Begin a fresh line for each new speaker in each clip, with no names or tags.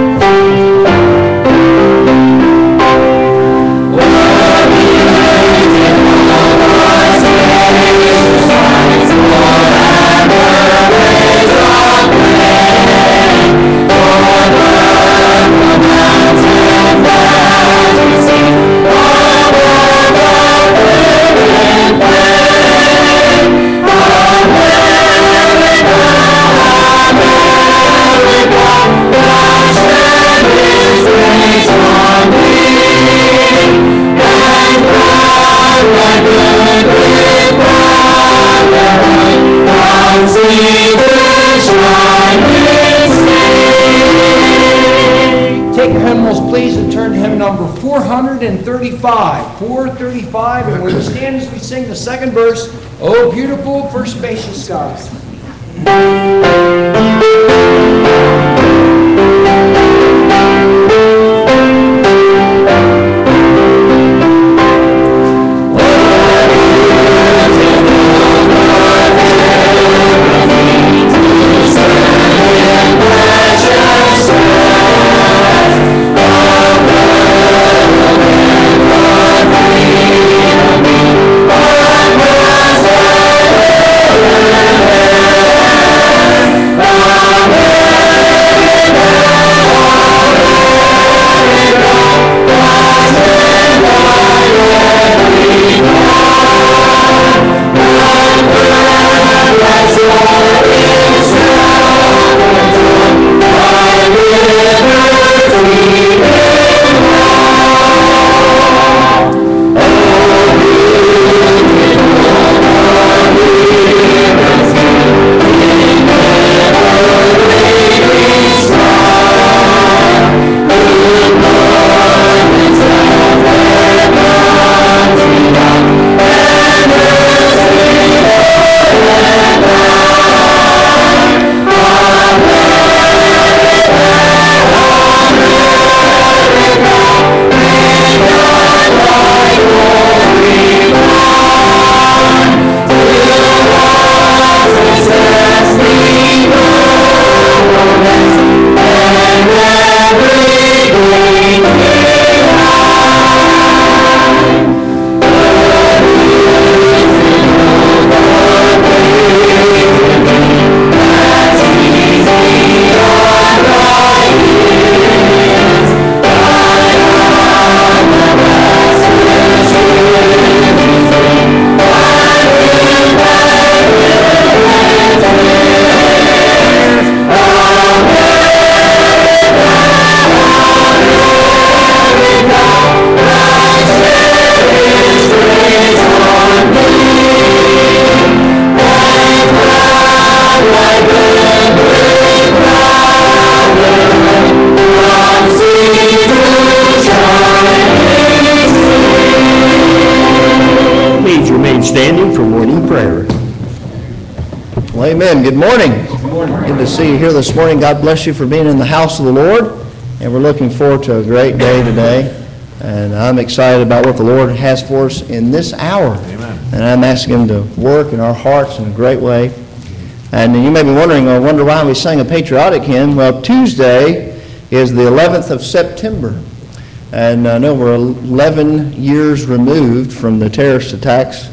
Take beautiful base spacious skies.
Well, amen. Good morning. Good to see you here this morning. God bless you for being in the house of the Lord. And we're looking forward to a great day today. And I'm excited about what the Lord has for us in this hour. Amen. And I'm asking Him to work in our hearts in a great way. And you may be wondering, I wonder why we sang a patriotic hymn. Well, Tuesday is the 11th of September. And I know we're 11 years removed from the terrorist attacks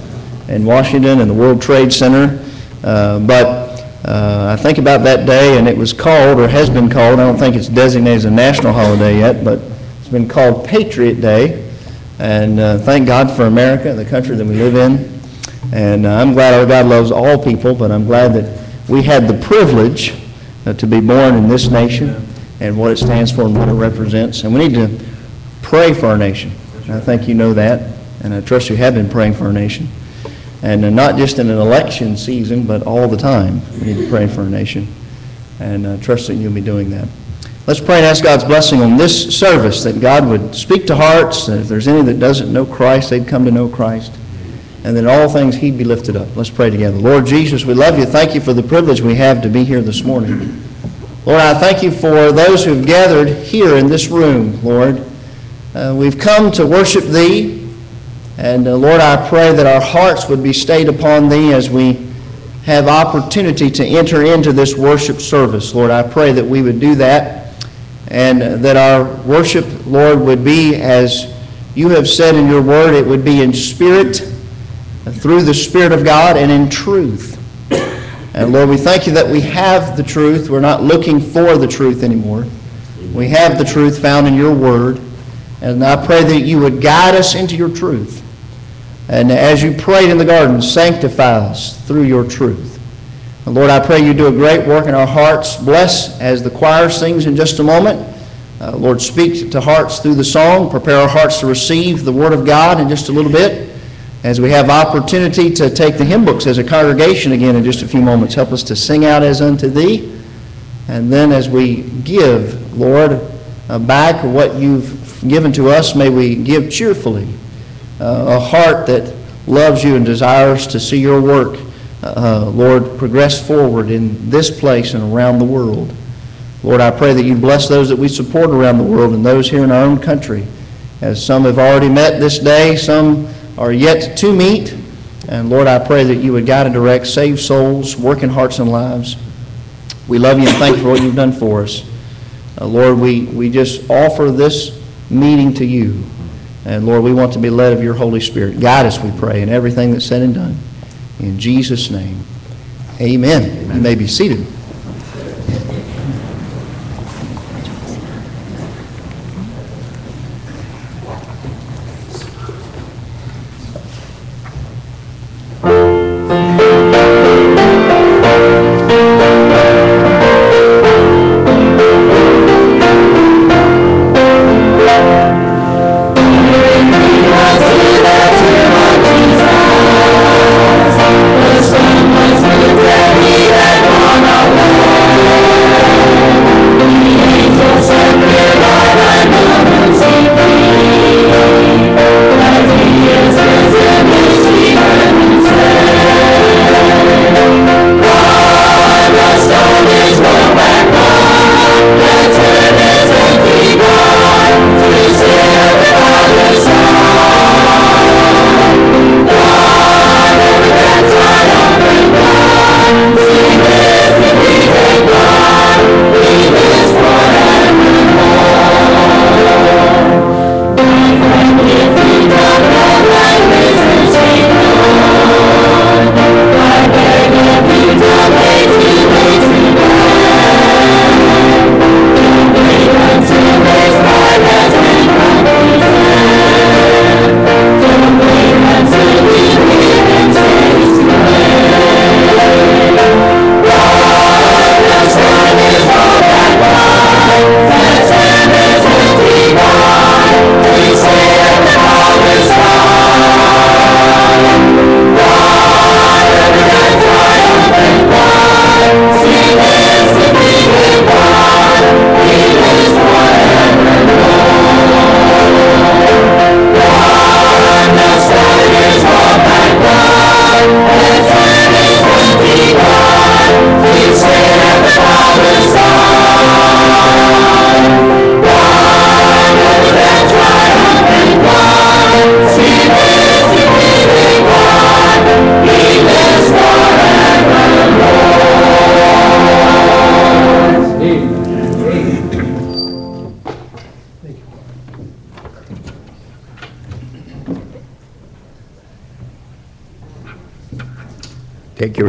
in Washington and the World Trade Center. Uh, But uh, I think about that day, and it was called, or has been called, I don't think it's designated as a national holiday yet, but it's been called Patriot Day. And uh, thank God for America, the country that we live in. And uh, I'm glad our God loves all people, but I'm glad that we had the privilege uh, to be born in this nation and what it stands for and what it represents. And we need to pray for our nation. And I think you know that, and I trust you have been praying for our nation. And uh, not just in an election season, but all the time. We need to pray for our nation. And uh, trust that you'll be doing that. Let's pray and ask God's blessing on this service, that God would speak to hearts, that if there's any that doesn't know Christ, they'd come to know Christ, and that all things He'd be lifted up. Let's pray together. Lord Jesus, we love you. Thank you for the privilege we have to be here this morning. Lord, I thank you for those who've gathered here in this room, Lord. Uh, we've come to worship Thee, and uh, Lord, I pray that our hearts would be stayed upon Thee as we have opportunity to enter into this worship service. Lord, I pray that we would do that and that our worship, Lord, would be as you have said in your word, it would be in spirit, through the Spirit of God, and in truth. And Lord, we thank you that we have the truth. We're not looking for the truth anymore. We have the truth found in your word. And I pray that you would guide us into your truth. And as you prayed in the garden, sanctify us through your truth. And Lord, I pray you do a great work in our hearts. Bless as the choir sings in just a moment. Uh, Lord, speak to hearts through the song. Prepare our hearts to receive the Word of God in just a little bit. As we have opportunity to take the hymn books as a congregation again in just a few moments, help us to sing out as unto thee. And then as we give, Lord, uh, back what you've given to us, may we give cheerfully. A heart that loves you and desires to see your work, uh, Lord, progress forward in this place and around the world. Lord, I pray that you bless those that we support around the world and those here in our own country. As some have already met this day, some are yet to meet. And Lord, I pray that you would guide and direct, save souls, work in hearts and lives. We love you and thank you for what you've done for us. Uh, Lord, we, we just offer this meeting to you. And Lord, we want to be led of your Holy Spirit. Guide us, we pray, in everything that's said and done. In Jesus' name, amen. You may be seated.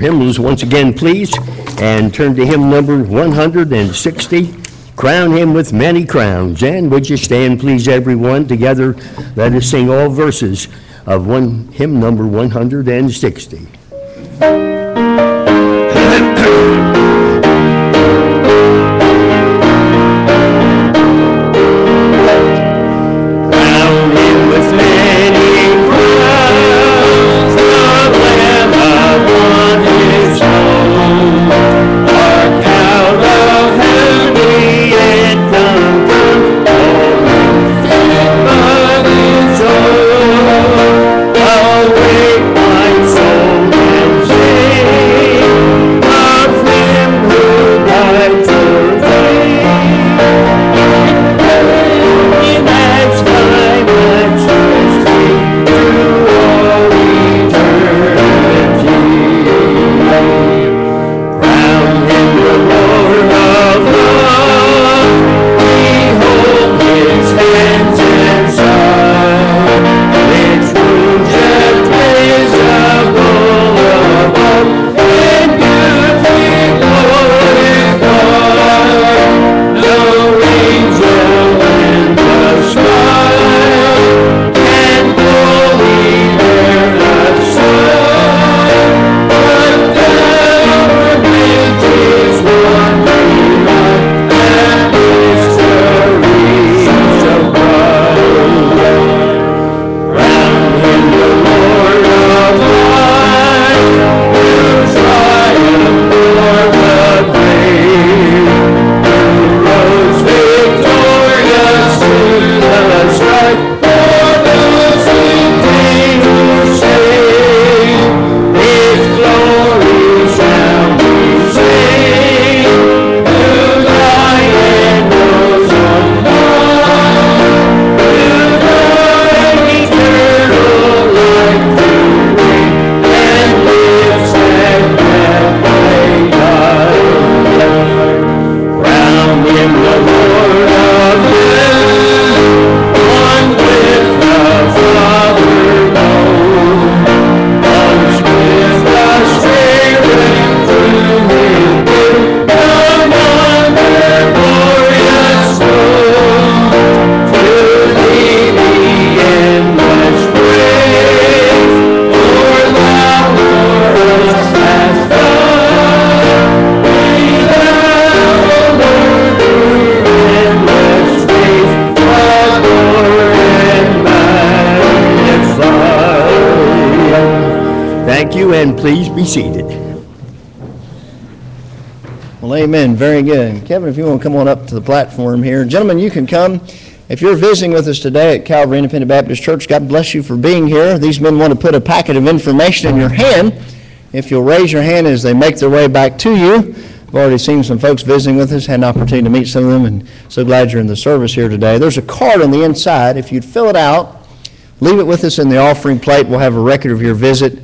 Hymnals once again, please, and turn to hymn number 160, Crown Him with Many Crowns. And would you stand, please, everyone, together? Let us sing all verses of one hymn number 160.
Amen. Very good. Kevin, if you want to come on up to the platform here. Gentlemen, you can come. If you're visiting with us today at Calvary Independent Baptist Church, God bless you for being here. These men want to put a packet of information in your hand. If you'll raise your hand as they make their way back to you. I've already seen some folks visiting with us, had an opportunity to meet some of them, and so glad you're in the service here today. There's a card on the inside. If you'd fill it out, leave it with us in the offering plate. We'll have a record of your visit,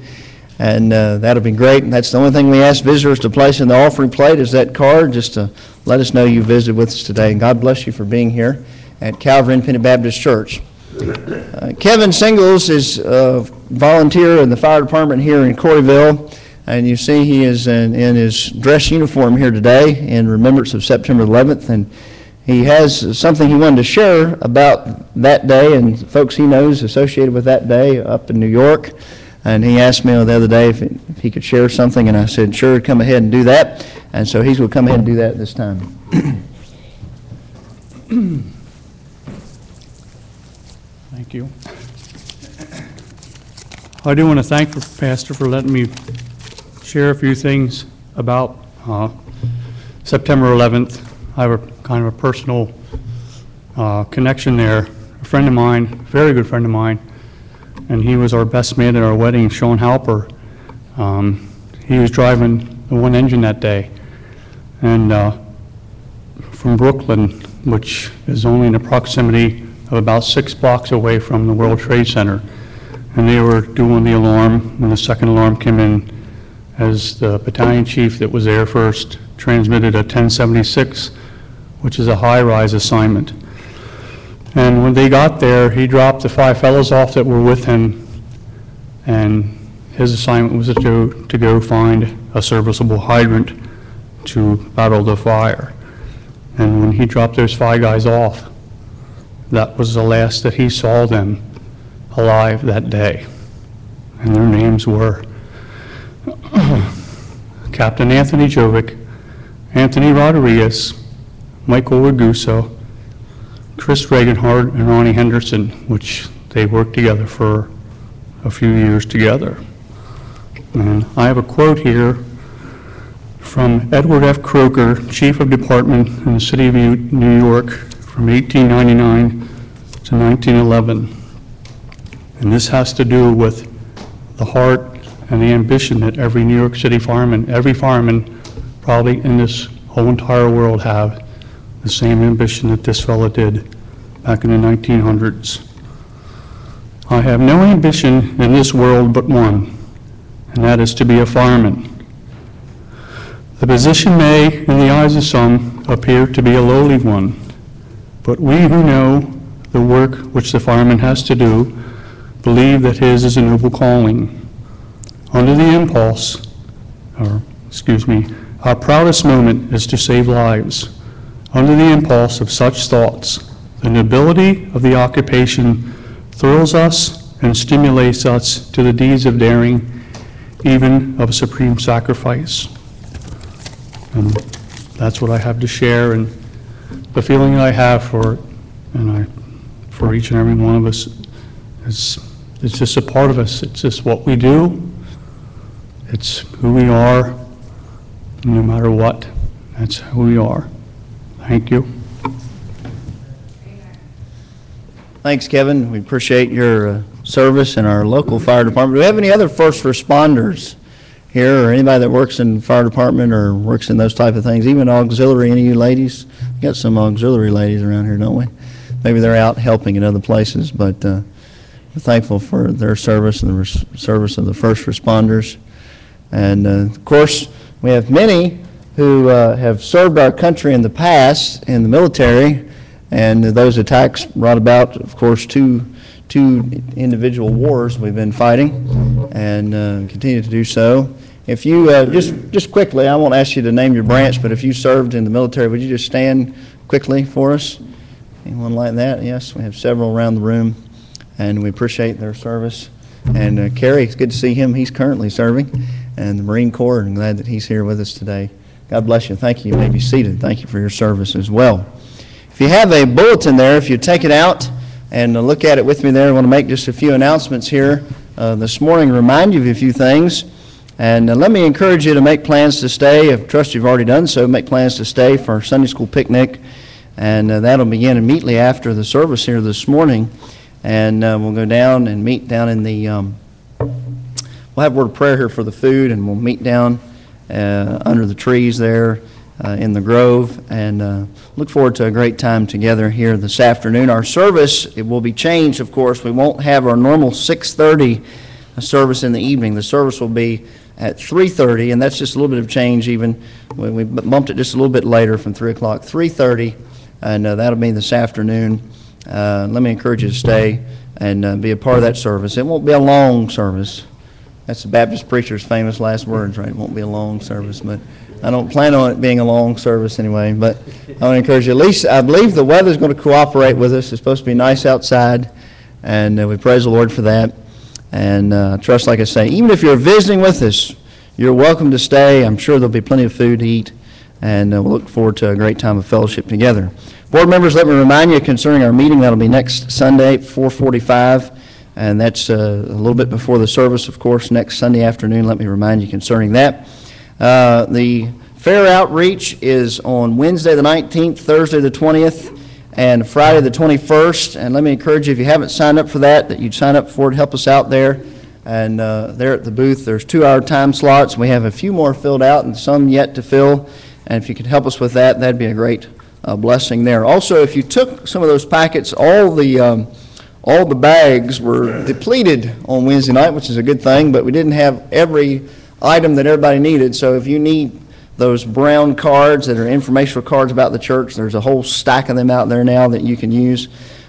and uh, that'll be great. And that's the only thing we ask visitors to place in the offering plate is that card, just to let us know you visited with us today. And God bless you for being here at Calvary Independent Baptist Church. Uh, Kevin Singles is a volunteer in the fire department here in Quarryville, and you see he is in, in his dress uniform here today in remembrance of September 11th, and he has something he wanted to share about that day and folks he knows associated with that day up in New York. And he asked me the other day if, if he could share something, and I said, sure, come ahead and do that. And so he's going to come ahead and do that this time.
Thank you. I do want to thank the Pastor for letting me share a few things about uh, September 11th. I have a kind of a personal uh, connection there. A friend of mine, a very good friend of mine, and he was our best man at our wedding, Sean Halper. Um, He was driving the one engine that day, and uh, from Brooklyn, which is only in the proximity of about six blocks away from the World Trade Center. And they were doing the alarm, when the second alarm came in, as the battalion chief that was there first transmitted a 1076, which is a high-rise assignment. And when they got there, he dropped the five fellows off that were with him, and his assignment was to, to go find a serviceable hydrant to battle the fire. And when he dropped those five guys off, that was the last that he saw them alive that day. And their names were Captain Anthony Jovic, Anthony Rodriguez, Michael Ragusa, Chris Reaganhart, and Ronnie Henderson, which they worked together for a few years together. And I have a quote here from Edward F. Croker, Chief of Department in the City of New York from 1899 to 1911. And this has to do with the heart and the ambition that every New York City fireman, every fireman probably in this whole entire world have, the same ambition that this fellow did back in the 1900s. I have no ambition in this world but one, and that is to be a fireman. The position may, in the eyes of some, appear to be a lowly one, but we who know the work which the fireman has to do believe that his is a noble calling. Under the impulse, or, excuse me, our proudest moment is to save lives. Under the impulse of such thoughts, the nobility of the occupation thrills us and stimulates us to the deeds of daring, even of supreme sacrifice. And that's what I have to share, and the feeling I have for, and I, for each and every one of us is, it's just a part of us. It's just what we do. It's who we are, no matter what. That's who we are. Thank you.
Thanks, Kevin. We appreciate your uh, service in our local fire department. Do we have any other first responders here, or anybody that works in fire department or works in those type of things, even auxiliary, any of you ladies? We Got some auxiliary ladies around here, don't we? Maybe they're out helping in other places, but uh, we're thankful for their service and the service of the first responders. And uh, of course, we have many who uh, have served our country in the past in the military, and those attacks brought about, of course, two, two individual wars we've been fighting and uh, continue to do so. If you, uh, just, just quickly, I won't ask you to name your branch, but if you served in the military, would you just stand quickly for us? Anyone like that? Yes, we have several around the room, and we appreciate their service. And uh, Kerry, it's good to see him. He's currently serving, and the Marine Corps, and glad that he's here with us today. God bless you. Thank you. You may be seated. Thank you for your service as well. If you have a bulletin there, if you take it out and look at it with me there, I want to make just a few announcements here uh, this morning, remind you of a few things. And uh, let me encourage you to make plans to stay. I trust you've already done so. Make plans to stay for our Sunday school picnic. And uh, that'll begin immediately after the service here this morning. And uh, we'll go down and meet down in the, um, we'll have a word of prayer here for the food, and we'll meet down uh, under the trees there uh, in the grove. And uh, look forward to a great time together here this afternoon. Our service, it will be changed, of course. We won't have our normal 6:30 service in the evening. The service will be at 3:30, and that's just a little bit of change even. We we bumped it just a little bit later from 3 o'clock, 3:30, and uh, that'll be this afternoon. Uh, Let me encourage you to stay and uh, be a part of that service. It won't be a long service. That's the Baptist preacher's famous last words, right? It won't be a long service, but I don't plan on it being a long service anyway. But I want to encourage you, at least, I believe the weather's going to cooperate with us. It's supposed to be nice outside, and uh, we praise the Lord for that. And uh, trust, like I say, even if you're visiting with us, you're welcome to stay. I'm sure there'll be plenty of food to eat, and uh, we'll look forward to a great time of fellowship together. Board members, let me remind you concerning our meeting, that'll be next Sunday, 4:45, and that's uh, a little bit before the service, of course, next Sunday afternoon. Let me remind you concerning that. Uh, The fair outreach is on Wednesday, the 19th, Thursday, the 20th, and Friday, the 21st. And let me encourage you, if you haven't signed up for that, that you'd sign up for it, help us out there. And uh, there at the booth, there's two-hour time slots. We have a few more filled out and some yet to fill. And if you could help us with that, that'd be a great uh, blessing there. Also, if you took some of those packets, all the, um, all the bags were depleted on Wednesday night, which is a good thing, but we didn't have every item that everybody needed. So if you need those brown cards that are informational cards about the church, there's a whole stack of them out there now that you can use.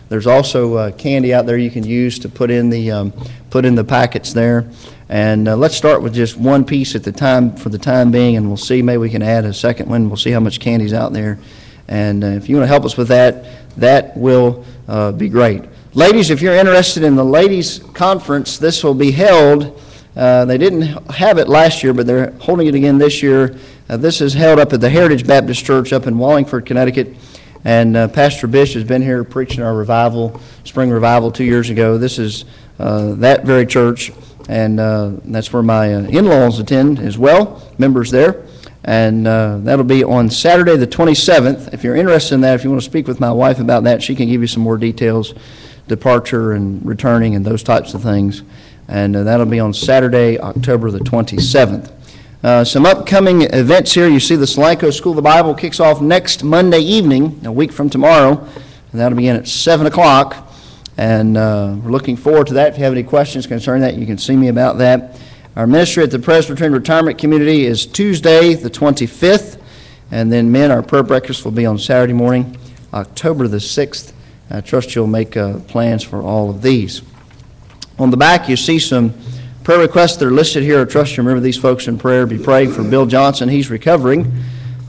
There's also uh, candy out there you can use to put in the, um, put in the packets there. And uh, let's start with just one piece at the time, for the time being, and we'll see, maybe we can add a second one. We'll see how much candy's out there. And uh, if you want to help us with that, that will uh, be great. Ladies, if you're interested in the ladies' conference, this will be held, uh, they didn't have it last year, but they're holding it again this year. Uh, This is held up at the Heritage Baptist Church up in Wallingford, Connecticut. And uh, Pastor Bish has been here preaching our revival, spring revival, two years ago. This is uh, that very church, and uh, that's where my uh, in-laws attend as well, members there. And that'll be on Saturday, the 27th. If you're interested in that, if you want to speak with my wife about that, she can give you some more details, departure and returning and those types of things. And uh, that'll be on Saturday, October the 27th. Uh, Some upcoming events here. You see the Solanco School of the Bible kicks off next Monday evening, a week from tomorrow, and that'll begin at 7 o'clock. And uh, we're looking forward to that. If you have any questions concerning that, you can see me about that. Our ministry at the Presbyterian Retirement Community is Tuesday, the 25th, and then men, our prayer breakfast will be on Saturday morning, October the 6th. I trust you'll make uh, plans for all of these. On the back, you see some prayer requests that are listed here. I trust you remember these folks in prayer. Be praying for Bill Johnson. He's recovering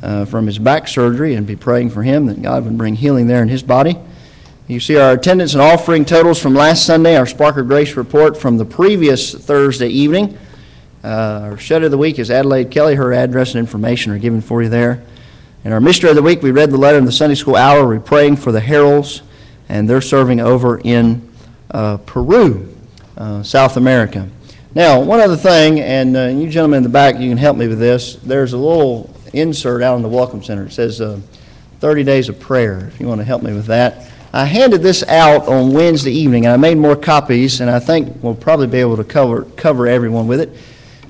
uh, from his back surgery, and be praying for him that God would bring healing there in his body. You see our attendance and offering totals from last Sunday, our Spark of Grace report from the previous Thursday evening. Uh, Our Shut of the Week is Adelaide Kelly. Her address and information are given for you there. And our Mystery of the Week, we read the letter in the Sunday School Hour. We're praying for the Heralds, and they're serving over in uh, Peru, uh, South America. Now, one other thing, and uh, you gentlemen in the back, you can help me with this. There's a little insert out in the Welcome Center. It says uh, 30 Days of Prayer, if you want to help me with that. I handed this out on Wednesday evening, and I made more copies, and I think we'll probably be able to cover, cover everyone with it.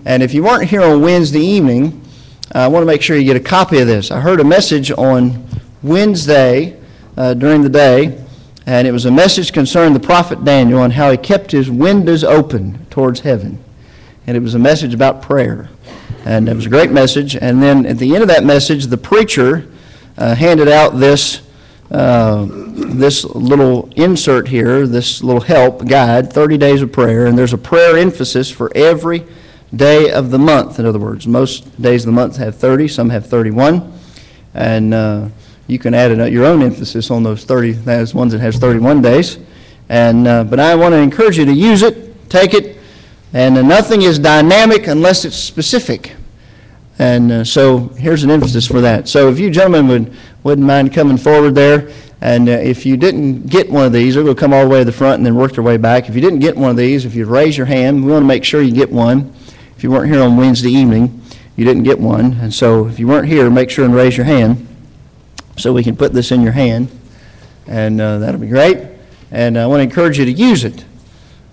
And if you weren't here on Wednesday evening, I want to make sure you get a copy of this. I heard a message on Wednesday uh, during the day, and it was a message concerning the prophet Daniel and how he kept his windows open towards heaven. And it was a message about prayer. And it was a great message. And then at the end of that message, the preacher uh, handed out this, uh, this little insert here, this little help guide, 30 Days of Prayer. And there's a prayer emphasis for every day of the month. In other words, most days of the month have 30, some have 31. And uh, you can add your own emphasis on those 30, those ones that has 31 days. And, uh, but I want to encourage you to use it, take it, and uh, nothing is dynamic unless it's specific. And uh, so here's an emphasis for that. So if you gentlemen would, wouldn't mind coming forward there, and uh, if you didn't get one of these, they're going to come all the way to the front and then work their way back. If you didn't get one of these, if you'd raise your hand, we want to make sure you get one. If you you weren't here on Wednesday evening, you didn't get one. And so if you weren't here, make sure and raise your hand so we can put this in your hand. And uh, that'll be great. And I want to encourage you to use it.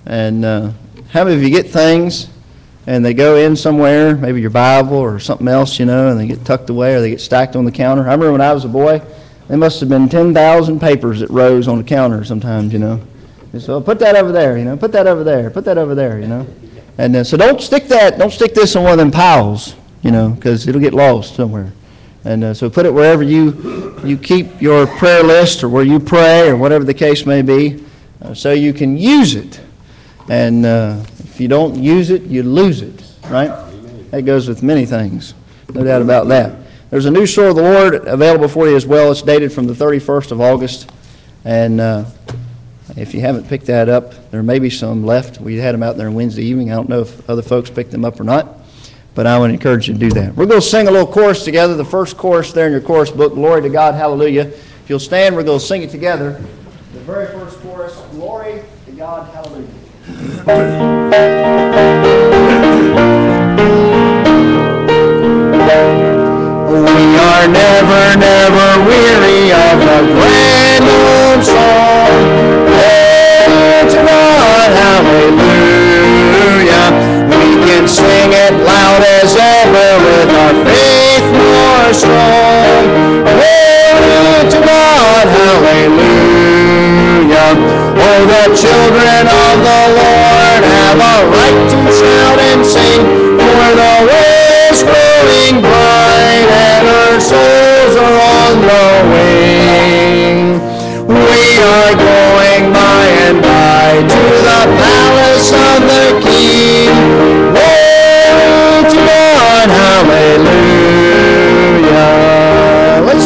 And uh, how many of you get things and they go in somewhere, maybe your Bible or something else, you know, and they get tucked away or they get stacked on the counter? I remember when I was a boy, there must have been 10,000 papers that rose on the counter sometimes, you know. And so put that over there, you know, put that over there, put that over there, you know. And uh, so don't stick that, don't stick this in one of them piles, you know, because it'll get lost somewhere. And uh, so put it wherever you, you keep your prayer list or where you pray or whatever the case may be, uh, so you can use it. And uh, if you don't use it, you lose it, right? That goes with many things, no doubt about that. There's a new Sword of the Lord available for you as well. It's dated from the 31st of August. And uh, if you haven't picked that up, there may be some left. We had them out there Wednesday evening. I don't know if other folks picked them up or not, but I would encourage you to do that. We're going to sing a little chorus together. The first chorus there in your chorus book, Glory to God, Hallelujah. If you'll stand, we're going to sing it together. The very first chorus, Glory to God, Hallelujah. We are never, never weary of the grand old song. More strong. Glory to God, hallelujah. Oh, the children of the Lord have a right to shout and sing, for the way is growing bright and our souls are on the wing. We are going by and by to the palace of the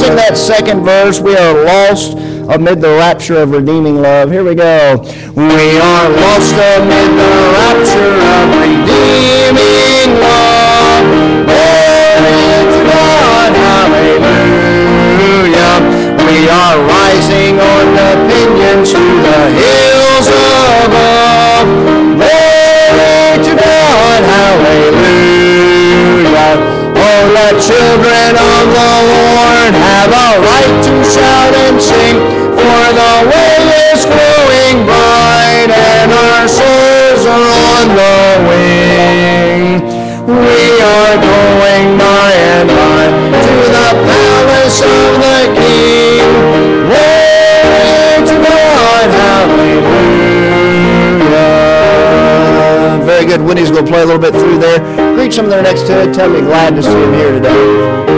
hallelujah. That second verse. We are lost amid the rapture of redeeming love. Here we go. We are lost amid the rapture of redeeming love. Glory to God, hallelujah. We are rising on the pinions to the hills the children of the Lord have a right to shout and sing, for the way is growing bright and our souls are on the wing. We are going by and by to the palace of the King. Glory to God, hallelujah. Very good. Winnie's going to play a little bit through there. Greet some of their next to it. Tell me glad to see them here today.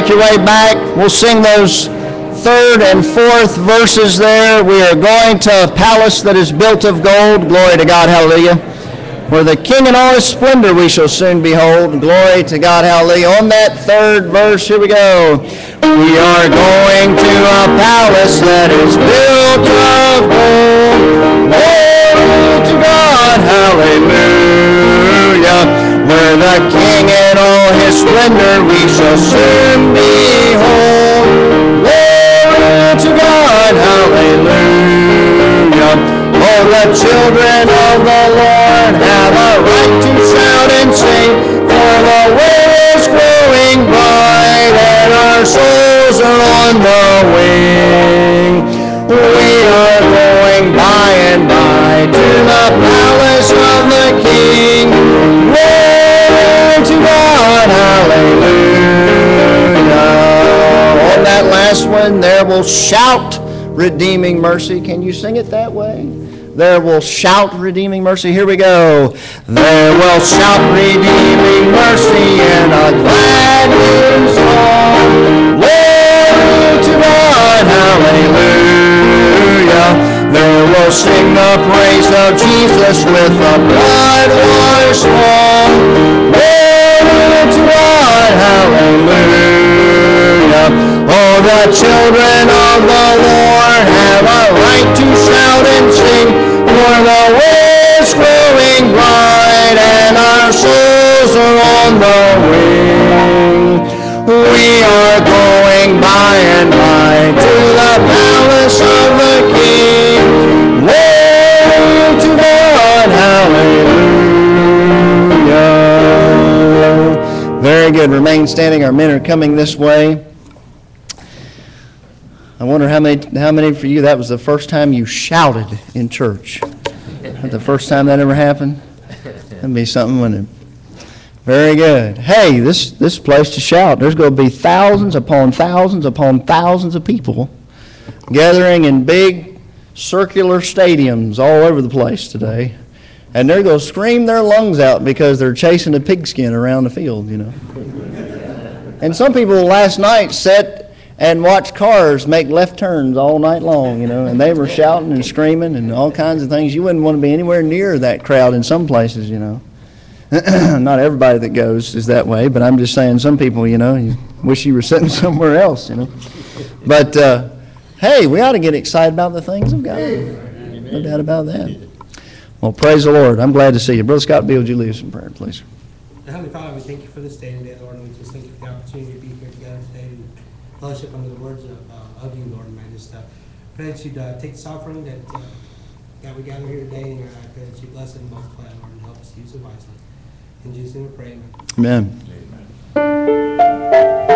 Make your way back, we'll sing those third and fourth verses there. We are going to a palace that is built of gold. Glory to God, hallelujah. Where the King in all his splendor we shall soon behold. Glory to God, hallelujah. On that third verse, here we go. We are going to a palace that is built of gold. Glory to God, hallelujah. Where the King in his splendor we shall soon behold. Glory to God, hallelujah. All the children of the Lord have a right to shout and sing, for the world is growing bright and our souls are on the wing. We are going by and by to the palace of the King. Hallelujah. On that last one, there will shout redeeming mercy. Can you sing it that way? There will shout redeeming mercy. Here we go. There will shout redeeming mercy in a glad new song. Glory to God, hallelujah. There will sing the praise of Jesus with a blood-washed song. Glory to God, hallelujah. Oh, the children of the Lord have a right to shout and sing, for the is growing bright and our souls are on the wing. We are going by and by to the palace of the King. Very good. Remain standing. Our men are coming this way. I wonder how many, how many for you, that was the first time you shouted in church? The first time that ever happened? That'd be something, wouldn't it? Very good. Hey, this, this place to shout. There's going to be thousands upon thousands upon thousands of people gathering in big circular stadiums all over the place today. And they're going to scream their lungs out because they're chasing a pigskin around the field, you know. And some people last night sat and watched cars make left turns all night long, you know, and they were shouting and screaming and all kinds of things. You wouldn't want to be anywhere near that crowd in some places, you know. Not everybody that goes is that way, but I'm just saying some people, you know, you wish you were sitting somewhere else, you know. But uh, hey, we ought to get excited about the things of God. No doubt about that. Well, praise the Lord. I'm glad to see you. Brother Scott Beal, would you lead us in prayer, please?
Heavenly Father, we thank you for this day and today, Lord, and we just thank you for the opportunity to be here together today and fellowship under the words of, uh, of you, Lord, and I just uh, pray that you'd uh, take this offering that, uh, that we gather here today, and I pray that you bless it and multiply it, Lord, and help us use it wisely. In Jesus' name we pray, amen.
Amen.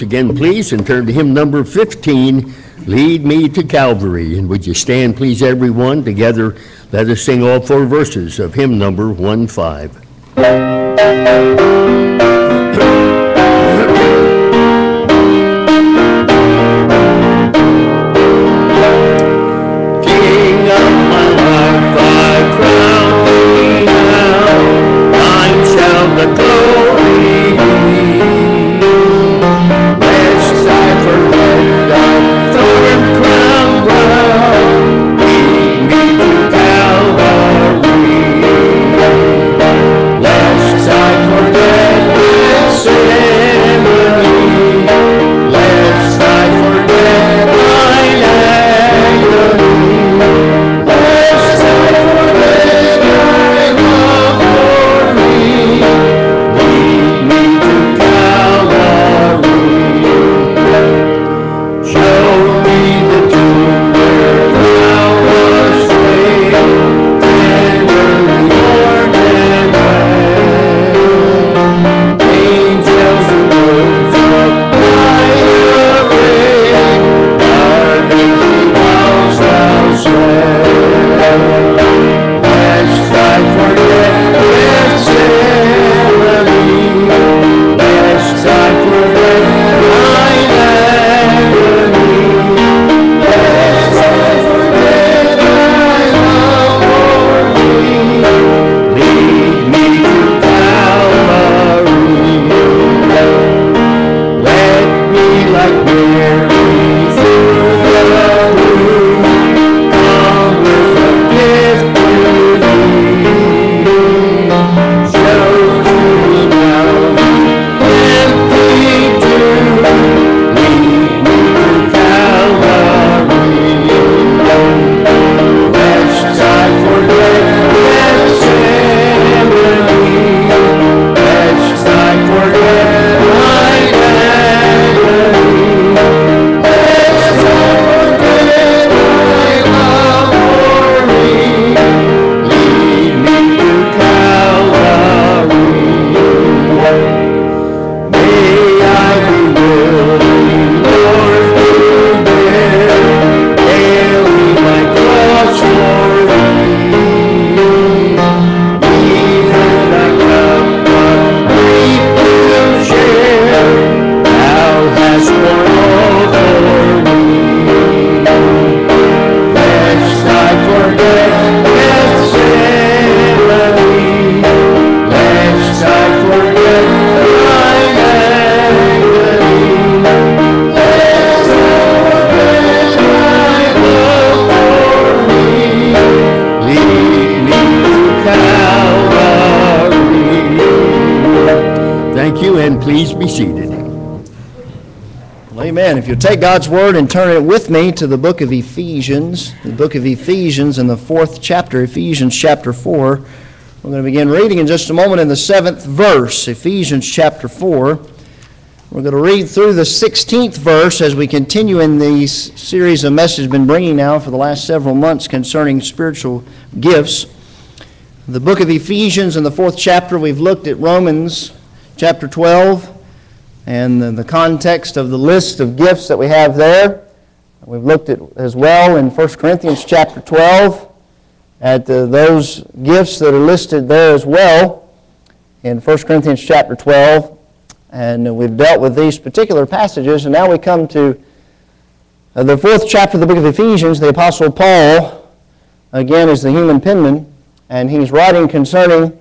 once again, please, and turn to hymn number 15, Lead Me to Calvary. And would you stand, please, everyone? Together, let us sing all four verses of hymn number
1 5. You'll take God's Word and turn it with me to the book of Ephesians, the book of Ephesians in the fourth chapter, Ephesians chapter 4. We're going to begin reading in just a moment in the seventh verse, Ephesians chapter 4. We're going to read through the 16th verse as we continue in these series of messages we've been bringing now for the last several months concerning spiritual gifts. The book of Ephesians in the fourth chapter, we've looked at Romans chapter 12 and the- context of the list of gifts that we have there. We've looked at as well in 1 Corinthians chapter 12 at uh, those gifts that are listed there as well in 1 Corinthians chapter 12. And we've dealt with these particular passages, and now we come to uh, the fourth chapter of the book of Ephesians. The Apostle Paul, again, is the human penman, and he's writing concerning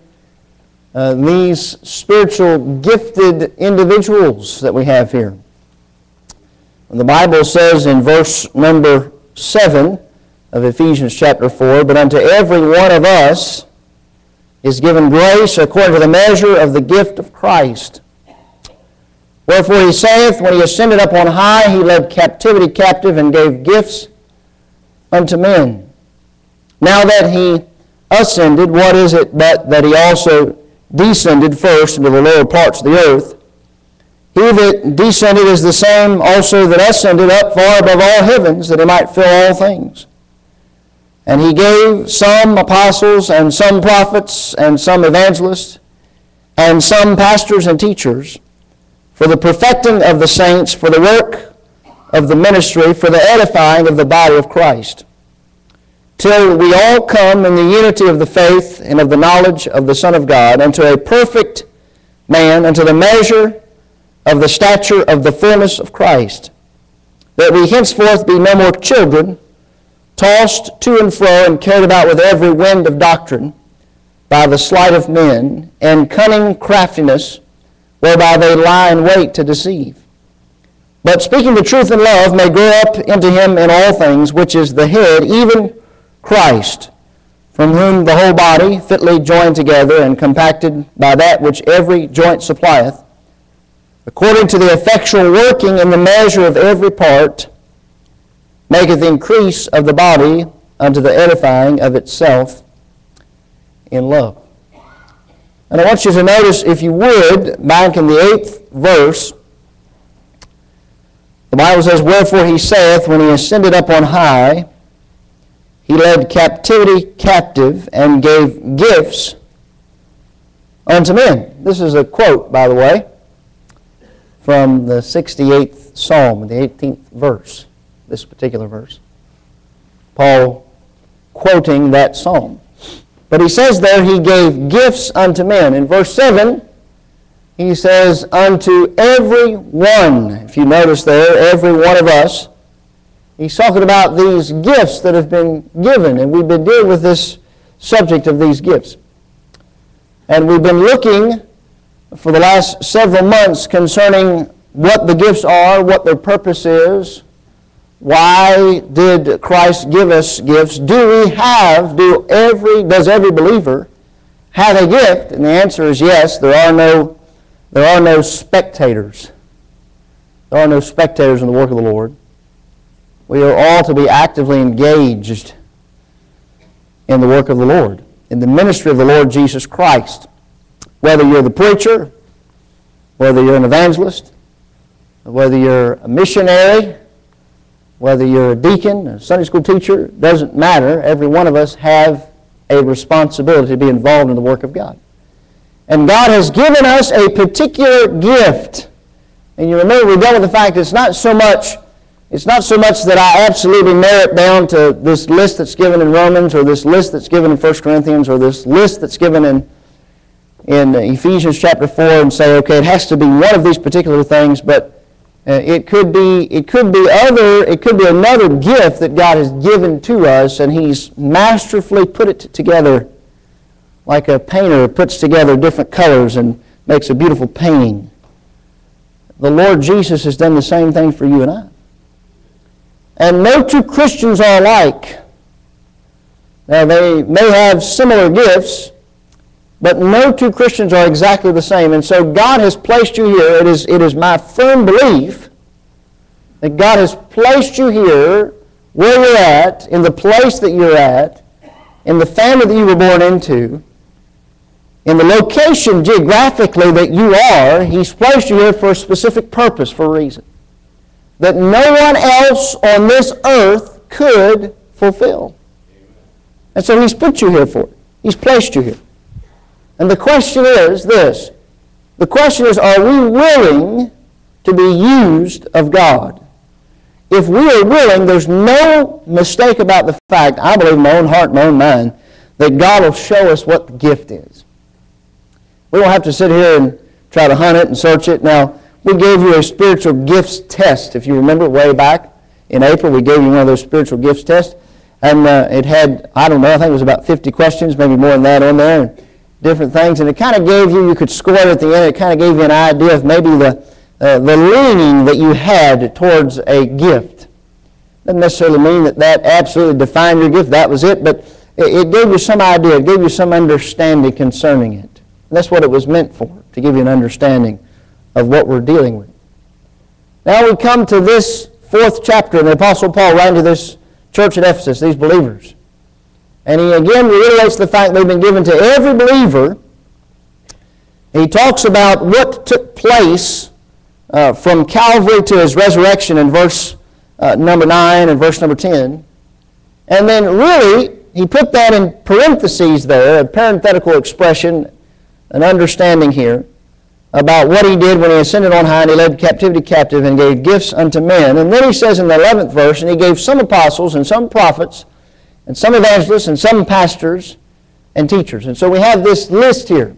uh, these spiritual gifted individuals that we have here. The Bible says in verse number 7 of Ephesians chapter 4, But unto every one of us is given grace according to the measure of the gift of Christ. Wherefore he saith, When he ascended up on high, he led captivity captive and gave gifts unto men. Now that he ascended, what is it but that he also descended first into the lower parts of the earth? He that descended is the same also that ascended up far above all heavens, that he might fill all things. And he gave some apostles, and some prophets, and some evangelists, and some pastors and teachers,
for the perfecting of the saints, for the work of the ministry, for the edifying of the body of Christ, till we all come in the unity of the faith and of the knowledge of the Son of God, unto a perfect man, unto the measure of the stature of the fullness of Christ, that we henceforth be no more children, tossed to and fro and carried about with every wind of doctrine, by the sleight of men, and cunning craftiness, whereby they lie in wait to deceive. But speaking the truth in love may grow up into him in all things, which is the head, even Christ, from whom the whole body, fitly joined together and compacted by that which every joint supplieth, according to the effectual working in the measure of every part, maketh increase of the body unto the edifying of itself in love. And I want you to notice, if you would, back in the eighth verse, the Bible says, Wherefore he saith, when he ascended up on high, he led captivity captive and gave gifts unto men. This is a quote, by the way, from the 68th Psalm, the 18th verse, this particular verse. Paul quoting that psalm. But he says there, he gave gifts unto men. In verse 7, he says, unto every one. If you notice there, every one of us. He's talking about these gifts that have been given, and we've been dealing with this subject of these gifts. And we've been looking for the last several months concerning what the gifts are, what their purpose is, why did Christ give us gifts? Do we have, do every, does every believer have a gift? And the answer is yes. There are no there are no spectators. There are no spectators in the work of the Lord. We are all to be actively engaged in the work of the Lord, in the ministry of the Lord Jesus Christ. Whether you're the preacher, whether you're an evangelist, whether you're a missionary, whether you're a deacon, a Sunday school teacher, doesn't matter. Every one of us have a responsibility to be involved in the work of God. And God has given us a particular gift. And you remember we dealt with the fact it's not so much it's not so much that I absolutely narrow it down to this list that's given in Romans or this list that's given in 1 Corinthians or this list that's given in, in Ephesians chapter 4 and say, okay, it has to be one of these particular things, but uh, it could be it could be other it could be another gift that God has given to us and he's masterfully put it together like a painter puts together different colors and makes a beautiful painting. The Lord Jesus has done the same thing for you and I. And no two Christians are alike. Now, they may have similar gifts, but no two Christians are exactly the same. And so God has placed you here. It is, it is my firm belief that God has placed you here where you're at, in the place that you're at, in the family that you were born into, in the location geographically that you are, He's placed you here for a specific purpose, for a reason. That no one else on this earth could fulfill. And so He's put you here for it. He's placed you here. And the question is this. The question is, are we willing to be used of God? If we are willing, there's no mistake about the fact, I believe in my own heart, my own mind, that God will show us what the gift is. We don't have to sit here and try to hunt it and search it. Now, we gave you a spiritual gifts test. If you remember way back in April, we gave you one of those spiritual gifts tests. And uh, it had, I don't know, I think it was about 50 questions, maybe more than that on there, and different things. And it kind of gave you, you could score it at the end, it kind of gave you an idea of maybe the, uh, the leaning that you had towards a gift. Doesn't necessarily mean that that absolutely defined your gift, that was it, but it, it gave you some idea, it gave you some understanding concerning it. And that's what it was meant for, to give you an understanding of what we're dealing with. Now we come to this fourth chapter, and the Apostle Paul writing to this church at Ephesus, these believers. And he again reiterates the fact they've been given to every believer. He talks about what took place uh, from Calvary to his resurrection in verse uh, number 9 and verse number 10. And then really, he put that in parentheses there, a parenthetical expression an understanding here about what he did when he ascended on high and he led captivity captive and gave gifts unto men. And then he says in the 11th verse, and he gave some apostles and some prophets and some evangelists and some pastors and teachers. And so we have this list here.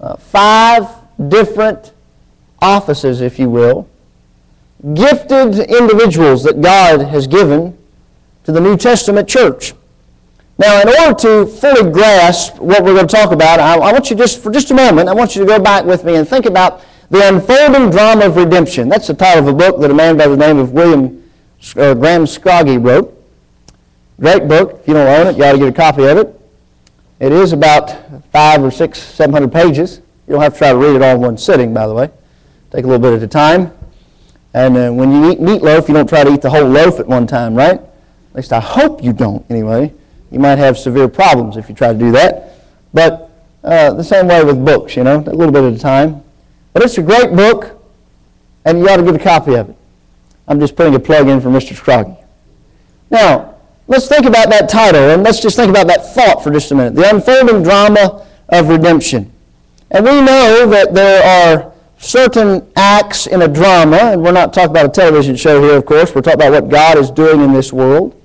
Uh, five different offices, if you will, gifted individuals that God has given to the New Testament church. Now, in order to fully grasp what we're going to talk about, I, I, want you just, for just a moment, I want you to go back with me and think about the unfolding drama of redemption. That's the title of a book that a man by the name of William uh, Graham Scroggie wrote. Great book. If you don't own it, you ought to get a copy of it. It is about five or six, seven hundred pages. You don't have to try to read it all in one sitting, by the way. Take a little bit at a time. And uh, when you eat meatloaf, you don't try to eat the whole loaf at one time, right? At least I hope you don't, anyway. You might have severe problems if you try to do that. But uh, the same way with books, you know, a little bit at a time. But it's a great book, and you ought to get a copy of it. I'm just putting a plug in for Mr. Scroggie. Now, let's think about that title, and let's just think about that thought for just a minute. The unfolding drama of redemption. And we know that there are certain acts in a drama, and we're not talking about a television show here, of course. We're talking about what God is doing in this world.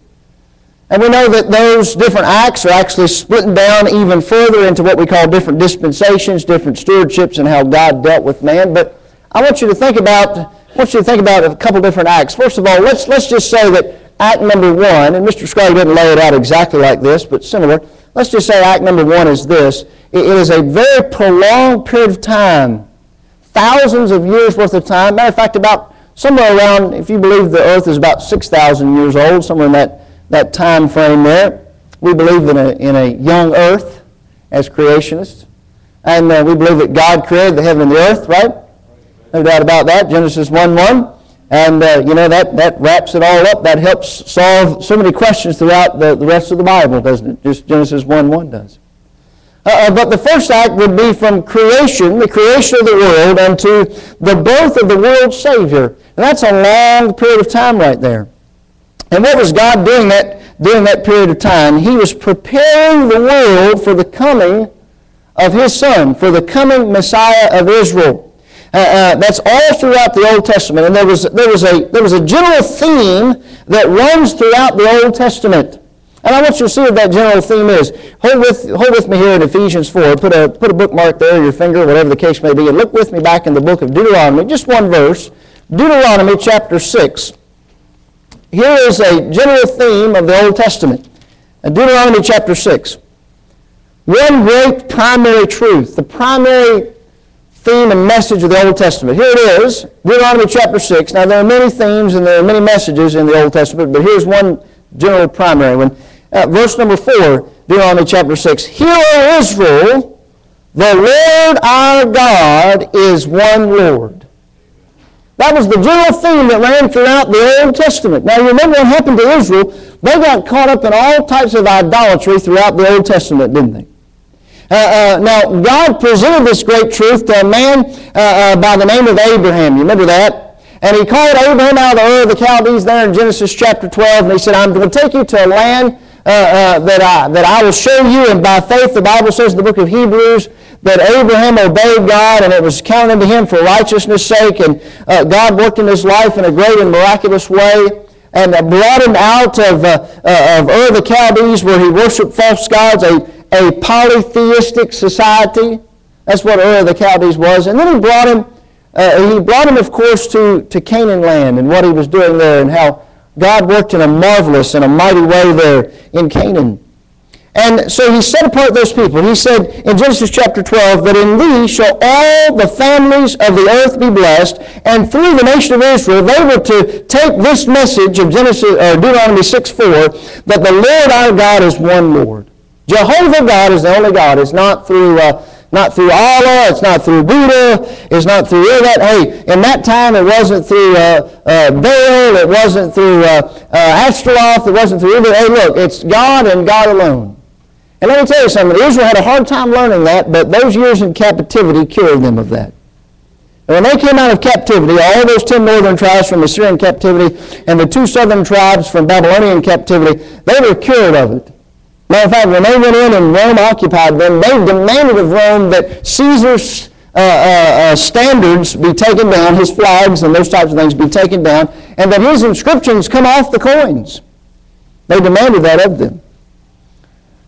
And we know that those different acts are actually splitting down even further into what we call different dispensations, different stewardships, and how God dealt with man. But I want you to think about, I want you to think about a couple different acts. First of all, let's, let's just say that act number one, and Mr. Scroggie didn't lay it out exactly like this, but similar. Let's just say act number one is this. It is a very prolonged period of time, thousands of years worth of time. Matter of fact, about somewhere around, if you believe the earth is about 6,000 years old, somewhere in that that time frame there. We believe in a, in a young earth as creationists. And uh, we believe that God created the heaven and the earth, right? No doubt about that. Genesis 1 1. And, uh, you know, that, that wraps it all up. That helps solve so many questions throughout the, the rest of the Bible, doesn't it? Just Genesis 1 1 does. Uh, uh, but the first act would be from creation, the creation of the world, unto the birth of the world's Savior. And that's a long period of time right there. And what was God doing that, during that period of time? He was preparing the world for the coming of His Son, for the coming Messiah of Israel. Uh, uh, that's all throughout the Old Testament. And there was, there, was a, there was a general theme that runs throughout the Old Testament. And I want you to see what that general theme is. Hold with, hold with me here in Ephesians 4. Put a, put a bookmark there, your finger, whatever the case may be, and look with me back in the book of Deuteronomy. Just one verse. Deuteronomy chapter 6 here is a general theme of the Old Testament. Deuteronomy chapter 6. One great primary truth, the primary theme and message of the Old Testament. Here it is, Deuteronomy chapter 6. Now, there are many themes and there are many messages in the Old Testament, but here's one general primary one. Uh, verse number 4, Deuteronomy chapter 6. Hear, O Israel, the Lord our God is one Lord. That was the general theme that ran throughout the Old Testament. Now, you remember what happened to Israel? They got caught up in all types of idolatry throughout the Old Testament, didn't they? Uh, uh, now, God presented this great truth to a man uh, uh by the name of Abraham. You remember that? And he called Abraham out of the Ur of the Chaldees there in Genesis chapter 12, and he said, I'm going to take you to a land uh, uh, that, I, that I will show you. And by faith, the Bible says in the book of Hebrews, that Abraham obeyed God and it was counted to him for righteousness' sake. And uh, God worked in his life in a great and miraculous way and brought him out of, uh, uh of Ur the Chaldees where he worshiped false gods, a, a polytheistic society. That's what Ur of the Chaldees was. And then he brought him, uh, he brought him, of course, to, to Canaan land and what he was doing there and how God worked in a marvelous and a mighty way there in Canaan. And so he set apart those people. He said in Genesis chapter 12 that in thee shall all the families of the earth be blessed. And through the nation of Israel, they were to take this message of Genesis, or Deuteronomy 6 4, that the Lord our God is one Lord. Jehovah God is the only God. It's not through, uh, not through Allah. It's not through Buddha. It's not through all that. Hey, in that time, it wasn't through uh, uh, Baal. It wasn't through uh, uh, Ashtaroth. It wasn't through anything. Hey, look, it's God and God alone. And let me tell you something, Israel had a hard time learning that, but those years in captivity cured them of that. And when they came out of captivity, all those ten northern tribes from Assyrian captivity and the two southern tribes from Babylonian captivity, they were cured of it. Matter of fact, when they went in and Rome occupied them, they demanded of Rome that Caesar's uh, uh, uh, standards be taken down, his flags and those types of things be taken down, and that his inscriptions come off the coins. They demanded that of them.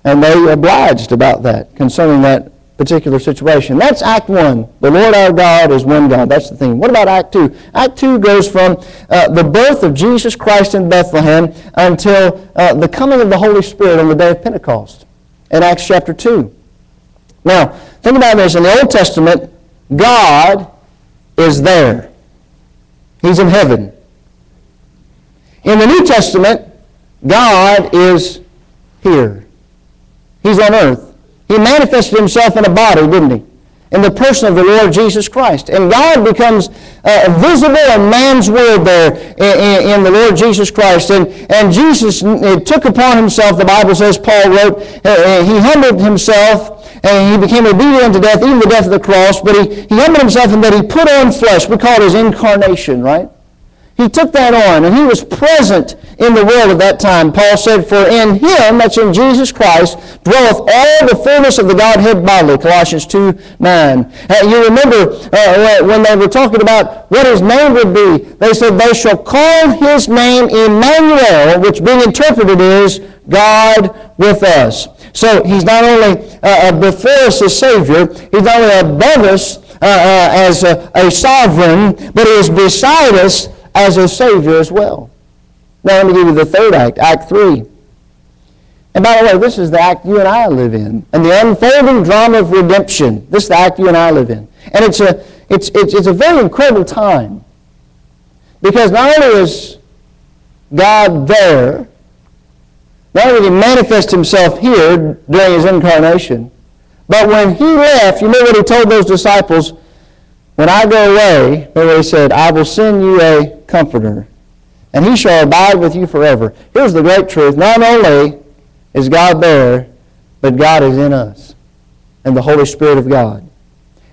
And they obliged about that concerning that particular situation. That's Act 1. The Lord our God is one God. That's the theme. What about Act 2? Act 2 goes from uh, the birth of Jesus Christ in Bethlehem until uh, the coming of the Holy Spirit on the day of Pentecost in Acts chapter 2. Now, think about this. In the Old Testament, God is there. He's in heaven. In the New Testament, God is here. He's on earth. He manifested himself in a body, didn't he? In the person of the Lord Jesus Christ. And God becomes uh, visible in man's word there in, in, in, the Lord Jesus Christ. And, and Jesus took upon himself, the Bible says, Paul wrote, uh, uh, he humbled himself and he became obedient unto death, even the death of the cross. But he, he humbled himself in that he put on flesh. We call it his incarnation, right? He took that on, and he was present in the world at that time. Paul said, For in him, that's in Jesus Christ, dwelleth all the fullness of the Godhead bodily, Colossians 2, 9. Uh, you remember uh, when they were talking about what his name would be, they said, They shall call his name Emmanuel, which being interpreted is God with us. So he's not only uh, uh before us as Savior, he's not only above us uh, uh, as a, a sovereign, but he is beside us as a Savior as well. Now, let me give you the third act, Act 3. And by the way, this is the act you and I live in. And the unfolding drama of redemption. This is the act you and I live in. And it's a, it's, it's, it's a very incredible time. Because not only is God there, not only did he manifest himself here during his incarnation, but when he left, you know what he told those disciples? When I go away, he said, I will send you a comforter, and he shall abide with you forever. Here's the great truth. Not only is God there, but God is in us, and the Holy Spirit of God.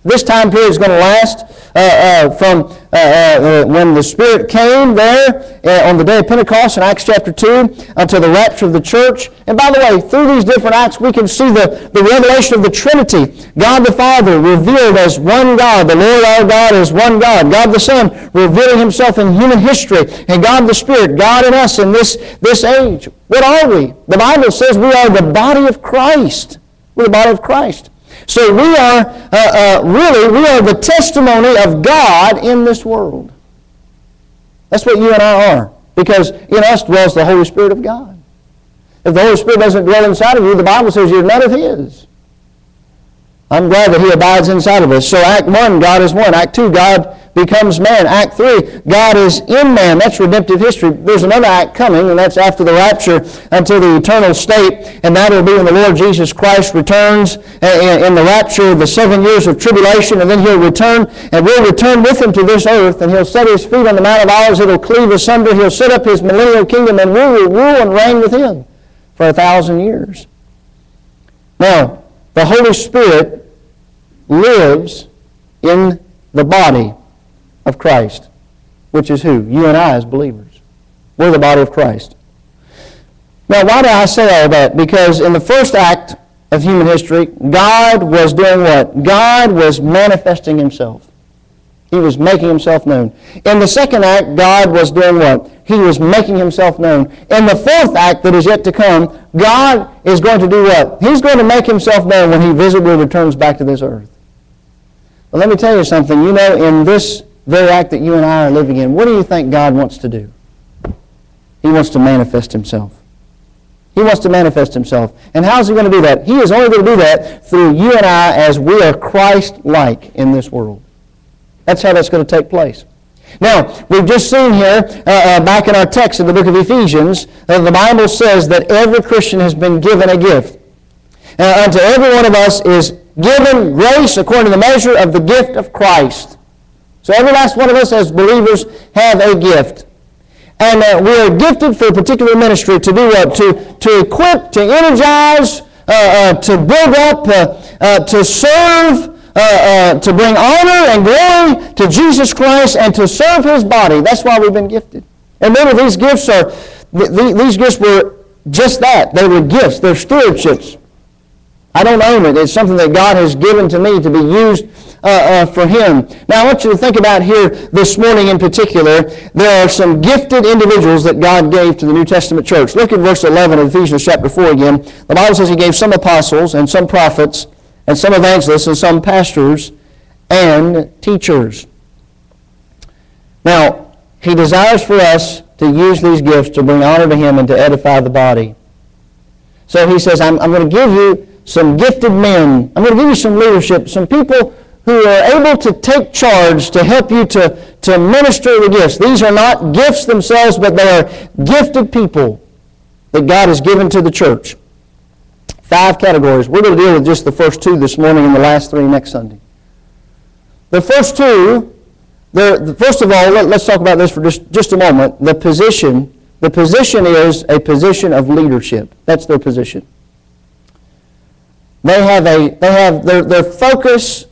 This time period is going to last uh, uh, from uh, uh, when the Spirit came there uh, on the day of Pentecost in Acts chapter 2 until the rapture of the church. And by the way, through these different acts, we can see the, the revelation of the Trinity. God the Father revealed as one God. The Lord our God is one God. God the Son revealing himself in human history. And God the Spirit, God in us in this, this age. What are we? The Bible says we are the body of Christ. We're the body of Christ. So we are, uh, uh, really, we are the testimony of God in this world. That's what you and I are. Because in us dwells the Holy Spirit of God. If the Holy Spirit doesn't dwell inside of you, the Bible says you're none of His. I'm glad that He abides inside of us. So Act 1, God is one. Act 2, God becomes man. Act 3, God is in man. That's redemptive history. There's another act coming, and that's after the rapture until the eternal state, and that will be when the Lord Jesus Christ returns in the rapture, of the seven years of tribulation, and then he'll return, and we'll return with him to this earth, and he'll set his feet on the Mount of Olives. It'll cleave asunder. He'll set up his millennial kingdom, and we will rule and reign with him for a thousand years. Now, the Holy Spirit lives in the body of Christ, which is who? You and I as believers. We're the body of Christ. Now, why do I say all that? Because in the first act of human history, God was doing what? God was manifesting himself. He was making himself known. In the second act, God was doing what? He was making himself known. In the fourth act that is yet to come, God is going to do what? He's going to make himself known when he visibly returns back to this earth. But let me tell you something. You know, in this very act that you and I are living in, what do you think God wants to do? He wants to manifest himself. He wants to manifest himself. And how is he going to do that? He is only going to do that through you and I as we are Christ-like in this world. That's how that's going to take place. Now, we've just seen here, uh, uh, back in our text in the book of Ephesians, that the Bible says that every Christian has been given a gift. Uh, unto every one of us is given grace according to the measure of the gift of Christ. So every last one of us as believers have a gift. And uh, we are gifted for a particular ministry to do what? To, to equip, to energize, uh, uh, to build up, uh, uh, to serve, uh, to bring honor and glory to Jesus Christ and to serve His body. That's why we've been gifted. And remember, these gifts are, th- these gifts were just that. They were gifts. They're stewardships. I don't own it. It's something that God has given to me to be used uh, uh, for him. Now, I want you to think about here this morning in particular, there are some gifted individuals that God gave to the New Testament church. Look at verse 11 of Ephesians chapter 4 again. The Bible says he gave some apostles and some prophets and some evangelists and some pastors and teachers. Now, he desires for us to use these gifts to bring honor to him and to edify the body. So he says, I'm, I'm going to give you some gifted men. I'm going to give you some leadership, some people who are able to take charge to help you to, to minister the gifts. These are not gifts themselves, but they are gifted people that God has given to the church. Five categories. We're going to deal with just the first two this morning and the last three next Sunday. The first two, the, first of all, let, us talk about this for just, just a moment. The position, the position is a position of leadership. That's their position. They have a, they have, their, their focus,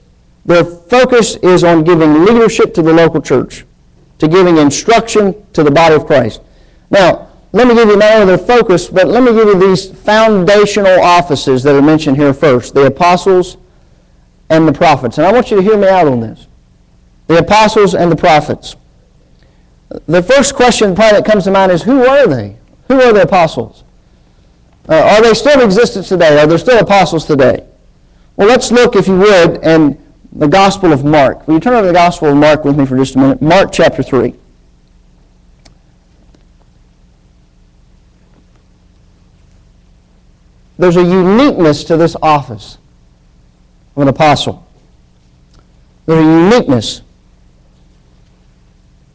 their focus is on giving leadership to the local church, to giving instruction to the body of Christ. Now, let me give you not only their focus, but let me give you these foundational offices that are mentioned here first the apostles and the prophets. And I want you to hear me out on this the apostles and the prophets. The first question probably that comes to mind is who are they? Who are the apostles? Uh, are they still in existence today? Are there still apostles today? Well, let's look, if you would, in the Gospel of Mark. Will you turn over to the Gospel of Mark with me for just a minute? Mark chapter 3. There's a uniqueness to this office of an apostle. There's a uniqueness.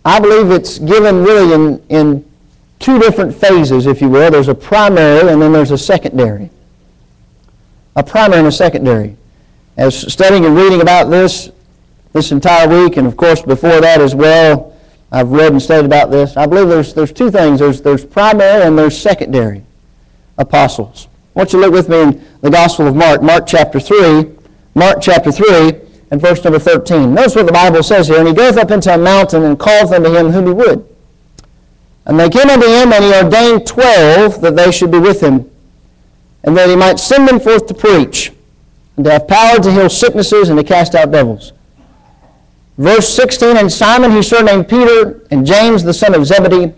I believe it's given really in, in two different phases, if you will. There's a primary and then there's a secondary. A primary and a secondary. As studying and reading about this this entire week, and of course before that as well, I've read and studied about this. I believe there's, there's two things. There's, there's primary and there's secondary apostles. Want you to look with me in the Gospel of Mark, Mark chapter 3. Mark chapter 3 and verse number 13. Notice what the Bible says here. And he goeth up into a mountain and calleth unto him whom he would. And they came unto him, and he ordained twelve that they should be with him, and that he might send them forth to preach, and to have power to heal sicknesses and to cast out devils. Verse 16, And Simon he surnamed Peter, and James the son of Zebedee,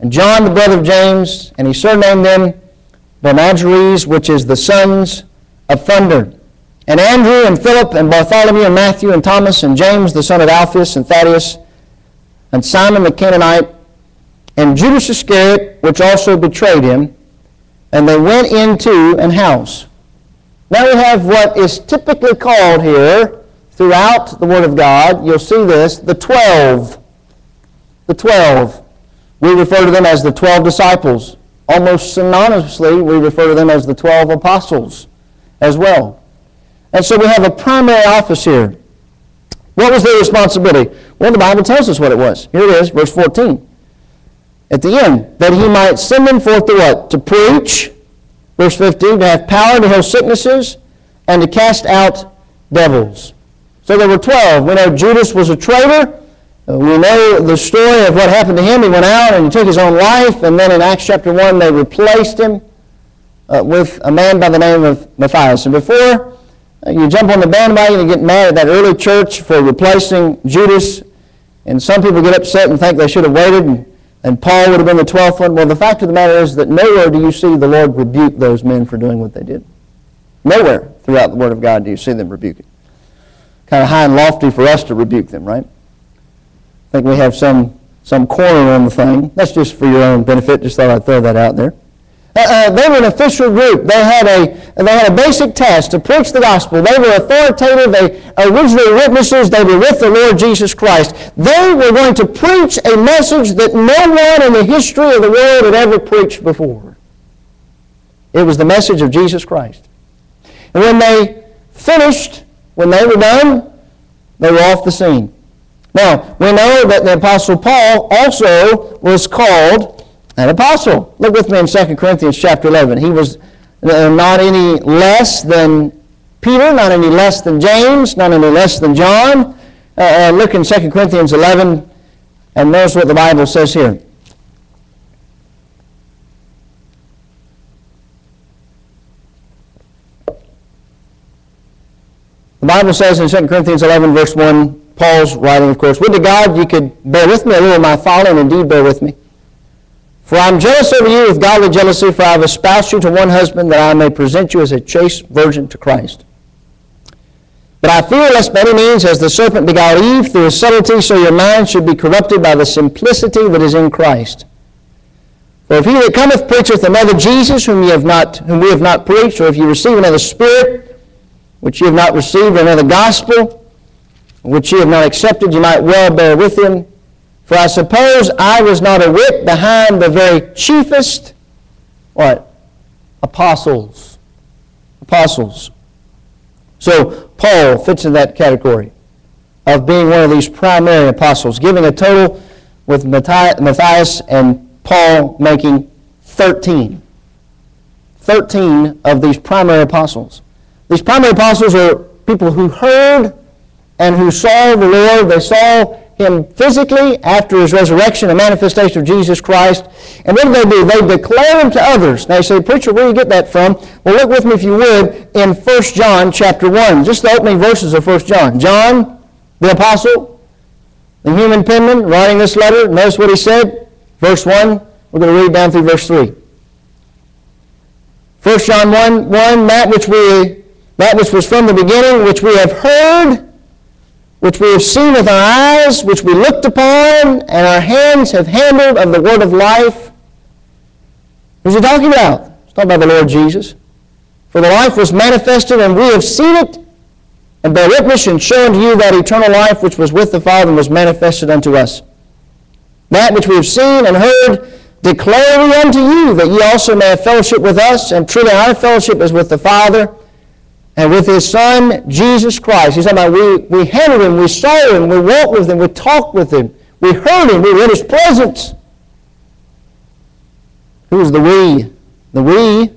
and John the brother of James, and he surnamed them Boanerges, which is the sons of thunder. And Andrew and Philip and Bartholomew and Matthew and Thomas and James the son of Alphaeus and Thaddeus, and Simon the Canaanite, and Judas Iscariot, which also betrayed him, and they went into an house. Now we have what is typically called here throughout the Word of God. You'll see this, the twelve. The twelve. We refer to them as the twelve disciples. Almost synonymously, we refer to them as the twelve apostles as well. And so we have a primary office here. What was their responsibility? Well, the Bible tells us what it was. Here it is, verse 14 at the end, that he might send them forth to what? To preach, verse 15, to have power to heal sicknesses, and to cast out devils. So there were 12. We know Judas was a traitor. Uh, we know the story of what happened to him. He went out and he took his own life, and then in Acts chapter 1, they replaced him uh, with a man by the name of Matthias. And before uh, you jump on the bandwagon and get mad at that early church for replacing Judas, and some people get upset and think they should have waited and and Paul would have been the twelfth one. Well, the fact of the matter is that nowhere do you see the Lord rebuke those men for doing what they did. Nowhere throughout the Word of God do you see them rebuke it. Kind of high and lofty for us to rebuke them, right? I think we have some, some corner on the thing. That's just for your own benefit. Just thought I'd throw that out there. Uh, uh, they were an official group. They had a they had a basic task to preach the gospel. They were authoritative. They originally witnesses. They were with the Lord Jesus Christ. They were going to preach a message that no one in the history of the world had ever preached before. It was the message of Jesus Christ. And when they finished, when they were done, they were off the scene. Now, we know that the Apostle Paul also was called an apostle. Look with me in 2 Corinthians chapter 11. He was uh, not any less than Peter, not any less than James, not any less than John. Uh, uh, look in 2 Corinthians 11 and notice what the Bible says here. The Bible says in 2 Corinthians 11, verse 1, Paul's writing, of course, Would to God you could bear with me a little my folly, and indeed bear with me. For I am jealous over you with godly jealousy, for I have espoused you to one husband, that I may present you as a chaste virgin to Christ. But I fear lest by any means, as the serpent beguiled Eve through his subtlety, so your mind should be corrupted by the simplicity that is in Christ. For if he that cometh preacheth another Jesus, whom, ye have not, whom we have not preached, or if you receive another Spirit, which you have not received, or another gospel, which ye have not accepted, you might well bear with him. For I suppose I was not a whit behind the very chiefest, what? Apostles. Apostles. So Paul fits in that category of being one of these primary apostles, giving a total with Matthias and Paul making 13. 13 of these primary apostles. These primary apostles are people who heard and who saw the Lord. They saw him physically after his resurrection, a manifestation of Jesus Christ. And what did they do? They declare him to others. Now you say, Preacher, where do you get that from? Well, look with me, if you would, in 1 John chapter 1. Just the opening verses of 1 John. John, the apostle, the human penman, writing this letter. Notice what he said. Verse 1. We're going to read down through verse 3. 1 John 1, 1, that which, we, that which was from the beginning, which we have heard, which we have seen with our eyes, which we looked upon, and our hands have handled of the word of life. Who's he talking about? He's talking about the Lord Jesus. For the life was manifested, and we have seen it, and bear witness and show unto you that eternal life which was with the Father and was manifested unto us. That which we have seen and heard declare we unto you, that ye also may have fellowship with us, and truly our fellowship is with the Father and with his Son, Jesus Christ. He's talking about we, we handled him, we saw him, we walked with him, we talked with him, we heard him, we were in his presence. Who is the we? The we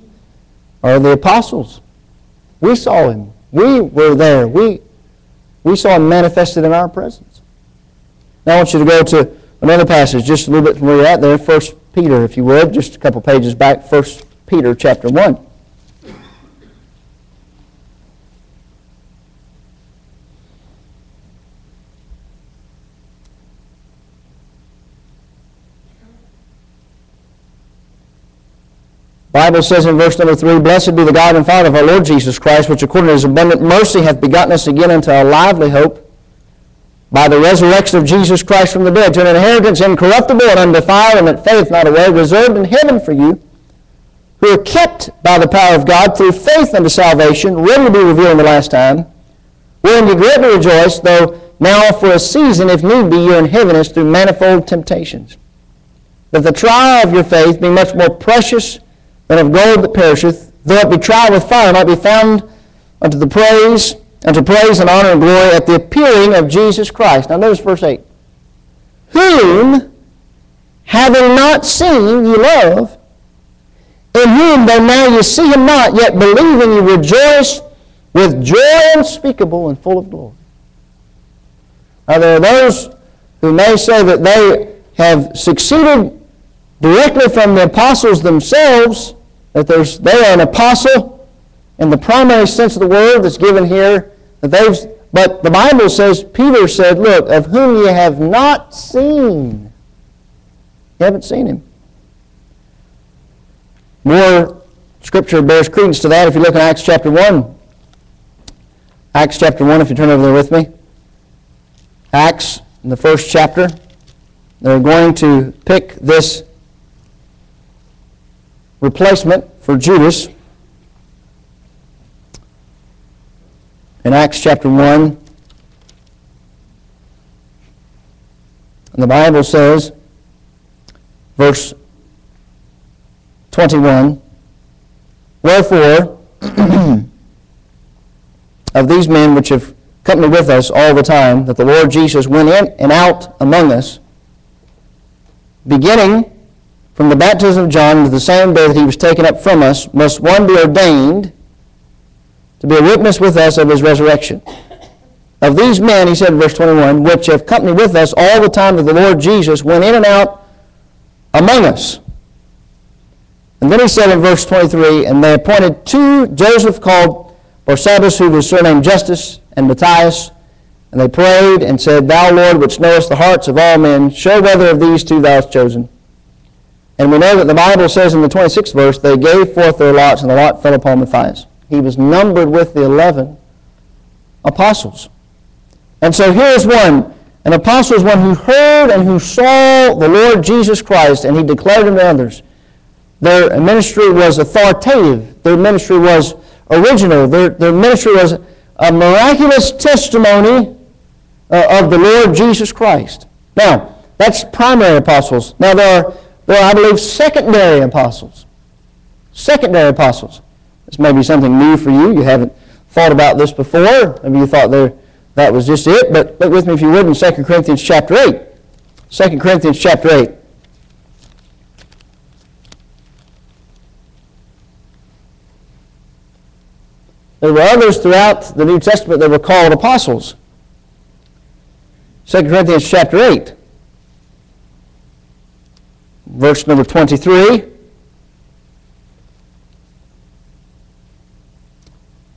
are the apostles. We saw him. We were there. We, we saw him manifested in our presence. Now I want you to go to another passage, just a little bit from where you're at there, First Peter, if you would, just a couple pages back, First Peter chapter 1. Bible says in verse number 3, Blessed be the God and Father of our Lord Jesus Christ, which according to his abundant mercy hath begotten us again unto a lively hope by the resurrection of Jesus Christ from the dead, to an inheritance incorruptible and undefiled, and that faith not away, reserved in heaven for you, who are kept by the power of God through faith unto salvation, ready to be revealed in the last time, wherein ye greatly rejoice, though now for a season, if need be, you're in heaviness through manifold temptations. That the trial of your faith, be much more precious than of gold that perisheth, though it be tried with fire, might be found unto the praise, unto praise and honor and glory at the appearing of Jesus Christ. Now notice verse 8. Whom, having not seen, ye love, in whom, though now ye see him not, yet believing ye rejoice with joy unspeakable and full of glory. Now there are those who may say that they have succeeded directly from the apostles themselves that there's, they are an apostle in the primary sense of the word that's given here. That they've, but the Bible says, Peter said, Look, of whom you have not seen. You haven't seen him. More scripture bears credence to that if you look in Acts chapter 1. Acts chapter 1, if you turn over there with me. Acts, in the first chapter. They're going to pick this replacement for Judas. In Acts chapter 1, and the Bible says, verse 21, Wherefore, of these men which have company with us all the time, that the Lord Jesus went in and out among us, beginning from the baptism of John to the same day that he was taken up from us, must one be ordained to be a witness with us of his resurrection. Of these men, he said in verse 21, which have company with us all the time that the Lord Jesus went in and out among us. And then he said in verse 23, and they appointed two, Joseph called Barsabbas, who was surnamed Justus, and Matthias. And they prayed and said, Thou, Lord, which knowest the hearts of all men, show whether of these two thou hast chosen. And we know that the Bible says in the 26th verse, they gave forth their lots, and the lot fell upon Matthias. He was numbered with the 11 apostles. And so here's one. An apostle is one who heard and who saw the Lord Jesus Christ, and he declared him to others. Their ministry was authoritative. Their ministry was original. Their, their ministry was a miraculous testimony uh, of the Lord Jesus Christ. Now, that's primary apostles. Now, there are, are, I believe, secondary apostles. Secondary apostles. This may be something new for you. You haven't thought about this before. Maybe you thought there, that was just it. But look with me, if you would, in 2 Corinthians chapter 8. 2 Corinthians chapter 8. There were others throughout the New Testament that were called apostles. 2 Corinthians chapter 8, verse number 23.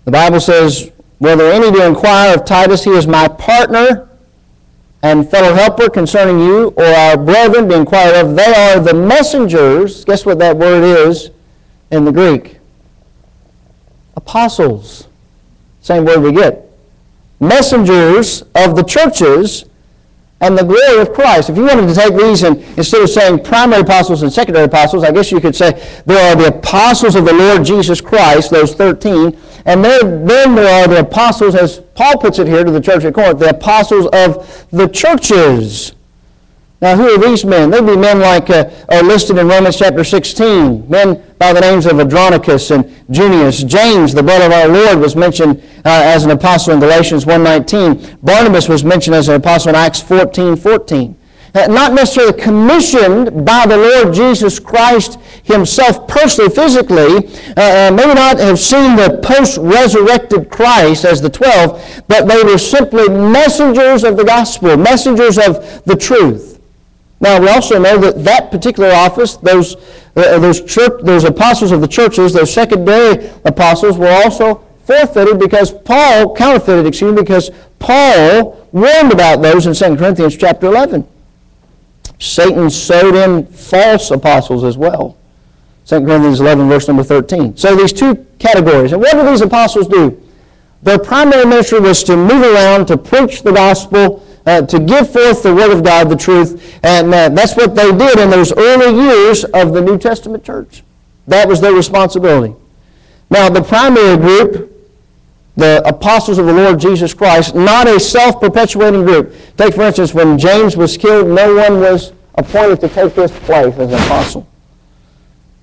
The Bible says, Whether any do inquire of Titus, he is my partner and fellow helper concerning you, or our brethren be inquired of, they are the messengers. Guess what that word is in the Greek? Apostles. Same word we get. Messengers of the churches and the glory of Christ. If you wanted to take these and instead of saying primary apostles and secondary apostles, I guess you could say there are the apostles of the Lord Jesus Christ, those 13, and then there are the apostles, as Paul puts it here to the church at Corinth, the apostles of the churches. Now, who are these men? They'd be men like uh, are listed in Romans chapter 16, men by the names of Andronicus and Junius. James, the brother of our Lord, was mentioned uh, as an apostle in Galatians 1.19. Barnabas was mentioned as an apostle in Acts 14.14. 14. Uh, not necessarily commissioned by the Lord Jesus Christ himself personally, physically, uh, uh maybe not have seen the post-resurrected Christ as the twelve, but they were simply messengers of the gospel, messengers of the truth. Now, we also know that that particular office, those, uh, those, church, those apostles of the churches, those secondary apostles, were also forfeited because Paul, counterfeited, excuse me, because Paul warned about those in 2 Corinthians chapter 11. Satan sowed in false apostles as well. 2 Corinthians 11, verse number 13. So these two categories. And what do these apostles do? Their primary ministry was to move around, to preach the gospel, uh, to give forth the Word of God, the truth. And uh, that's what they did in those early years of the New Testament church. That was their responsibility. Now, the primary group, the apostles of the Lord Jesus Christ, not a self perpetuating group. Take, for instance, when James was killed, no one was appointed to take his place as an apostle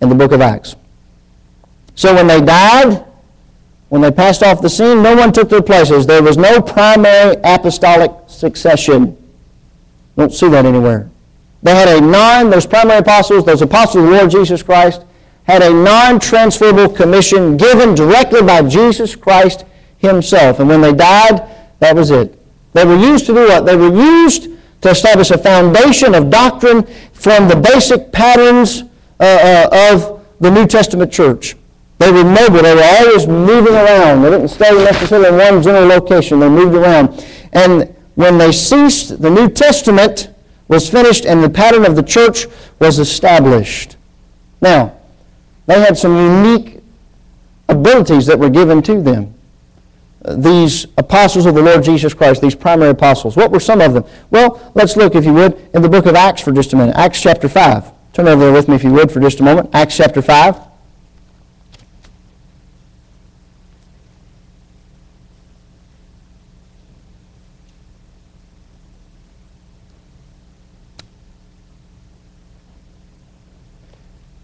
in the book of Acts. So when they died, when they passed off the scene, no one took their places. There was no primary apostolic succession. Don't see that anywhere. They had a non, those primary apostles, those apostles of the Lord Jesus Christ, had a non-transferable commission given directly by Jesus Christ himself. And when they died, that was it. They were used to do what? They were used to establish a foundation of doctrine from the basic patterns uh, uh, of the New Testament church. They were mobile. They were always moving around. They didn't stay necessarily in one general location. They moved around. And when they ceased, the New Testament was finished and the pattern of the church was established. Now, they had some unique abilities that were given to them. These apostles of the Lord Jesus Christ, these primary apostles. What were some of them? Well, let's look, if you would, in the book of Acts for just a minute. Acts chapter 5. Turn over there with me, if you would, for just a moment. Acts chapter 5.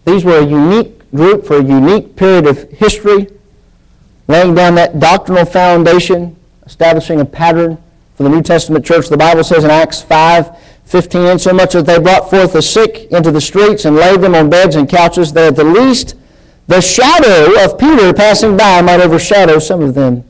These were a unique group for a unique period of history, laying down that doctrinal foundation, establishing a pattern for the New Testament church. The Bible says in Acts 5 15, so much that they brought forth the sick into the streets and laid them on beds and couches, that at the least the shadow of Peter passing by might overshadow some of them.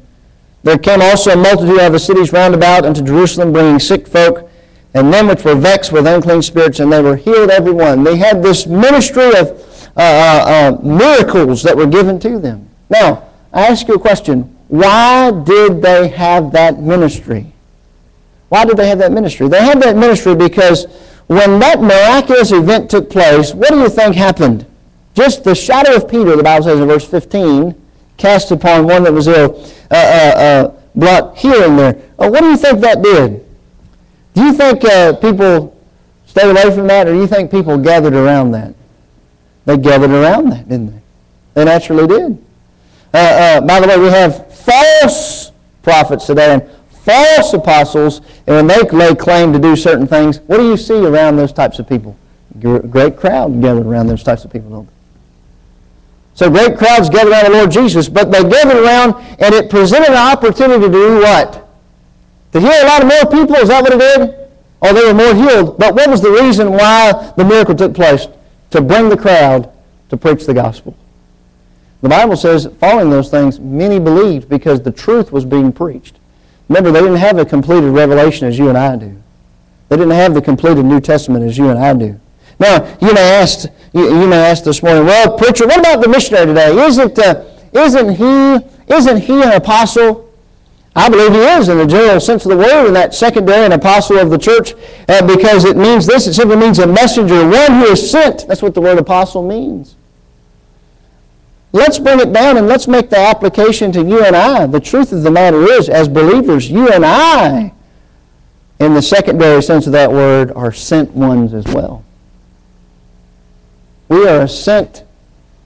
There came also a multitude out of the cities round about unto Jerusalem, bringing sick folk and them which were vexed with unclean spirits, and they were healed every one. They had this ministry of uh, uh, uh, miracles that were given to them. Now, I ask you a question. why did they have that ministry? Why did they have that ministry? They had that ministry because when that miraculous event took place, what do you think happened? Just the shadow of Peter, the Bible says in verse 15, cast upon one that was ill, uh, uh, uh, brought healing there. What do you think that did? Do you think uh, people stayed away from that, or do you think people gathered around that? They gathered around that, didn't they? They naturally did. Uh, uh, by the way, we have false prophets today and false apostles, and when they lay claim to do certain things, what do you see around those types of people? Great crowd gathered around those types of people, don't? So great crowds gathered around the Lord Jesus, but they gathered around and it presented an opportunity to do what? To heal a lot of more people, is that what it did? Or they were more healed. But what was the reason why the miracle took place? To bring the crowd to preach the gospel. The Bible says, following those things, many believed because the truth was being preached. Remember, they didn't have a completed revelation as you and I do. They didn't have the completed New Testament as you and I do. Now, you may ask, you, you may ask this morning, well, preacher, what about the missionary today? Isn't, uh, isn't, he, isn't he an apostle? I believe he is in the general sense of the word, and that secondary an apostle of the church, uh, because it means this. It simply means a messenger, one who is sent. That's what the word apostle means. Let's bring it down and let's make the application to you and I. The truth of the matter is, as believers, you and I, in the secondary sense of that word, are sent ones as well. We are sent.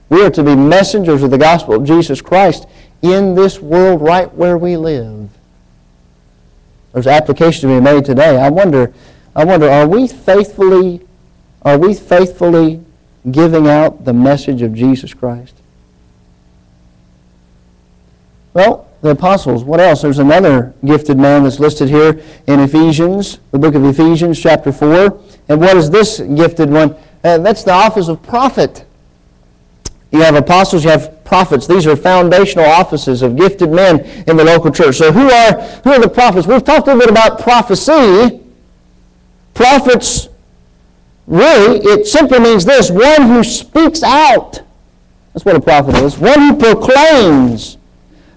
We are to be messengers of the gospel of Jesus Christ in this world right where we live. There's application to be made today. I wonder, I wonder, are we faithfully, are we faithfully giving out the message of Jesus Christ? Well, the apostles. What else? There's another gifted man that's listed here in Ephesians, the book of Ephesians, chapter 4. And what is this gifted one? Uh, that's the office of prophet. You have apostles, you have prophets. These are foundational offices of gifted men in the local church. So who are, who are the prophets? We've talked a little bit about prophecy. Prophets, really, it simply means this, one who speaks out. That's what a prophet is. One who proclaims.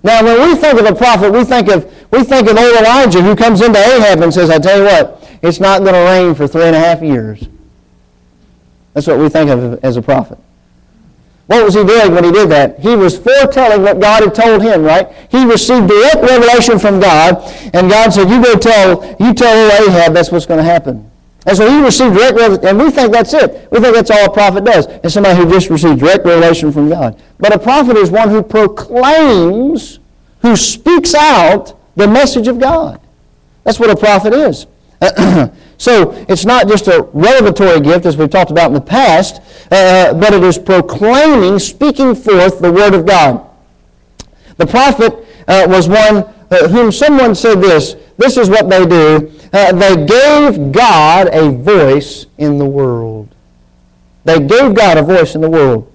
Now, when we think of a prophet, we think of, we think of old Elijah who comes into Ahab and says, I tell you what, it's not going to rain for three and a half years. That's what we think of as a prophet. What was he doing when he did that? He was foretelling what God had told him, right? He received direct revelation from God, and God said, you go tell, you tell Ahab that's what's going to happen. And so he received direct revelation, and we think that's it. We think that's all a prophet does. It's somebody who just received direct revelation from God. But a prophet is one who proclaims, who speaks out the message of God. That's what a prophet is. So it's not just a revelatory gift, as we've talked about in the past, uh, but it is proclaiming, speaking forth the Word of God. The prophet uh, was one uh, whom someone said this. This is what they do. Uh, they gave God a voice in the world. They gave God a voice in the world.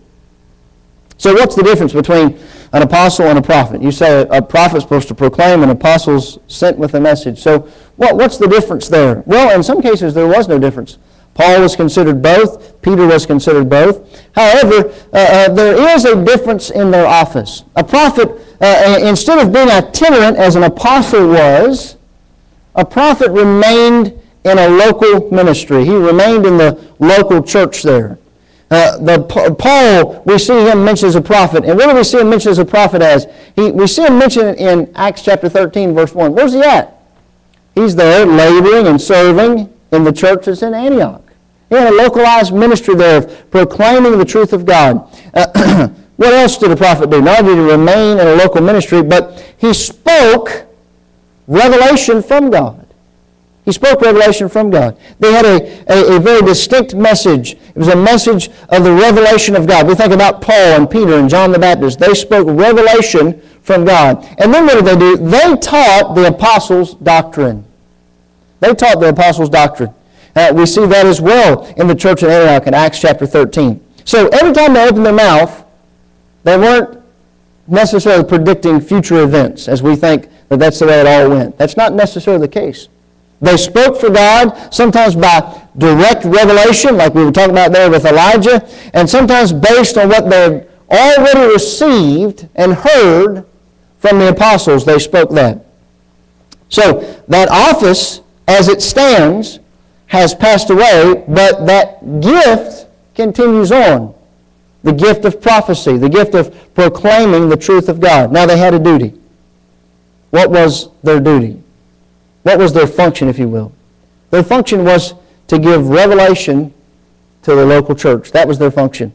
So what's the difference between an apostle and a prophet? You say a prophet's supposed to proclaim, an apostle's sent with a message. So what, what's the difference there? Well, in some cases, there was no difference. Paul was considered both. Peter was considered both. However, uh, uh, there is a difference in their office. A prophet, uh, instead of being itinerant as an apostle was, a prophet remained in a local ministry. He remained in the local church there. Uh, the, Paul, we see him mentioned as a prophet. And what do we see him mentioned as a prophet as? He, we see him mentioned in Acts chapter 13, verse 1. Where's he at? He's there laboring and serving in the churches in Antioch. He had a localized ministry there of proclaiming the truth of God. Uh, what else did a prophet do? Not only did he remain in a local ministry, but he spoke revelation from God. He spoke revelation from God. They had a, a, a, very distinct message. It was a message of the revelation of God. We think about Paul and Peter and John the Baptist. They spoke revelation from God. And then what did they do? They taught the apostles' doctrine. They taught the apostles' doctrine. Uh, we see that as well in the church of Antioch in Acts chapter 13. So every time they opened their mouth, they weren't necessarily predicting future events as we think that that's the way it all went. That's not necessarily the case. They spoke for God, sometimes by direct revelation, like we were talking about there with Elijah, and sometimes based on what they already received and heard from the apostles, they spoke that. So that office, as it stands, has passed away, but that gift continues on. The gift of prophecy, the gift of proclaiming the truth of God. Now they had a duty. What was their duty? What was their function, if you will? Their function was to give revelation to the local church. That was their function.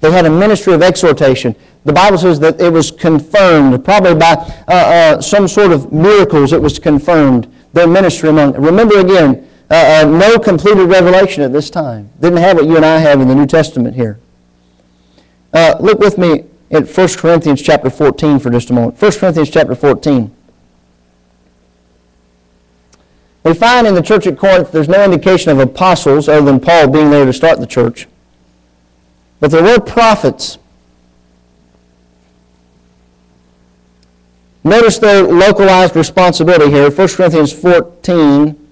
They had a ministry of exhortation. The Bible says that it was confirmed, probably by uh, uh, some sort of miracles, it was confirmed, their ministry among. Remember again, uh, uh, no completed revelation at this time. Didn't have what you and I have in the New Testament here. Uh, look with me at 1 Corinthians chapter 14 for just a moment. 1 Corinthians chapter 14. We find in the church at Corinth there's no indication of apostles other than Paul being there to start the church. But there were prophets. Notice their localized responsibility here. 1 Corinthians 14,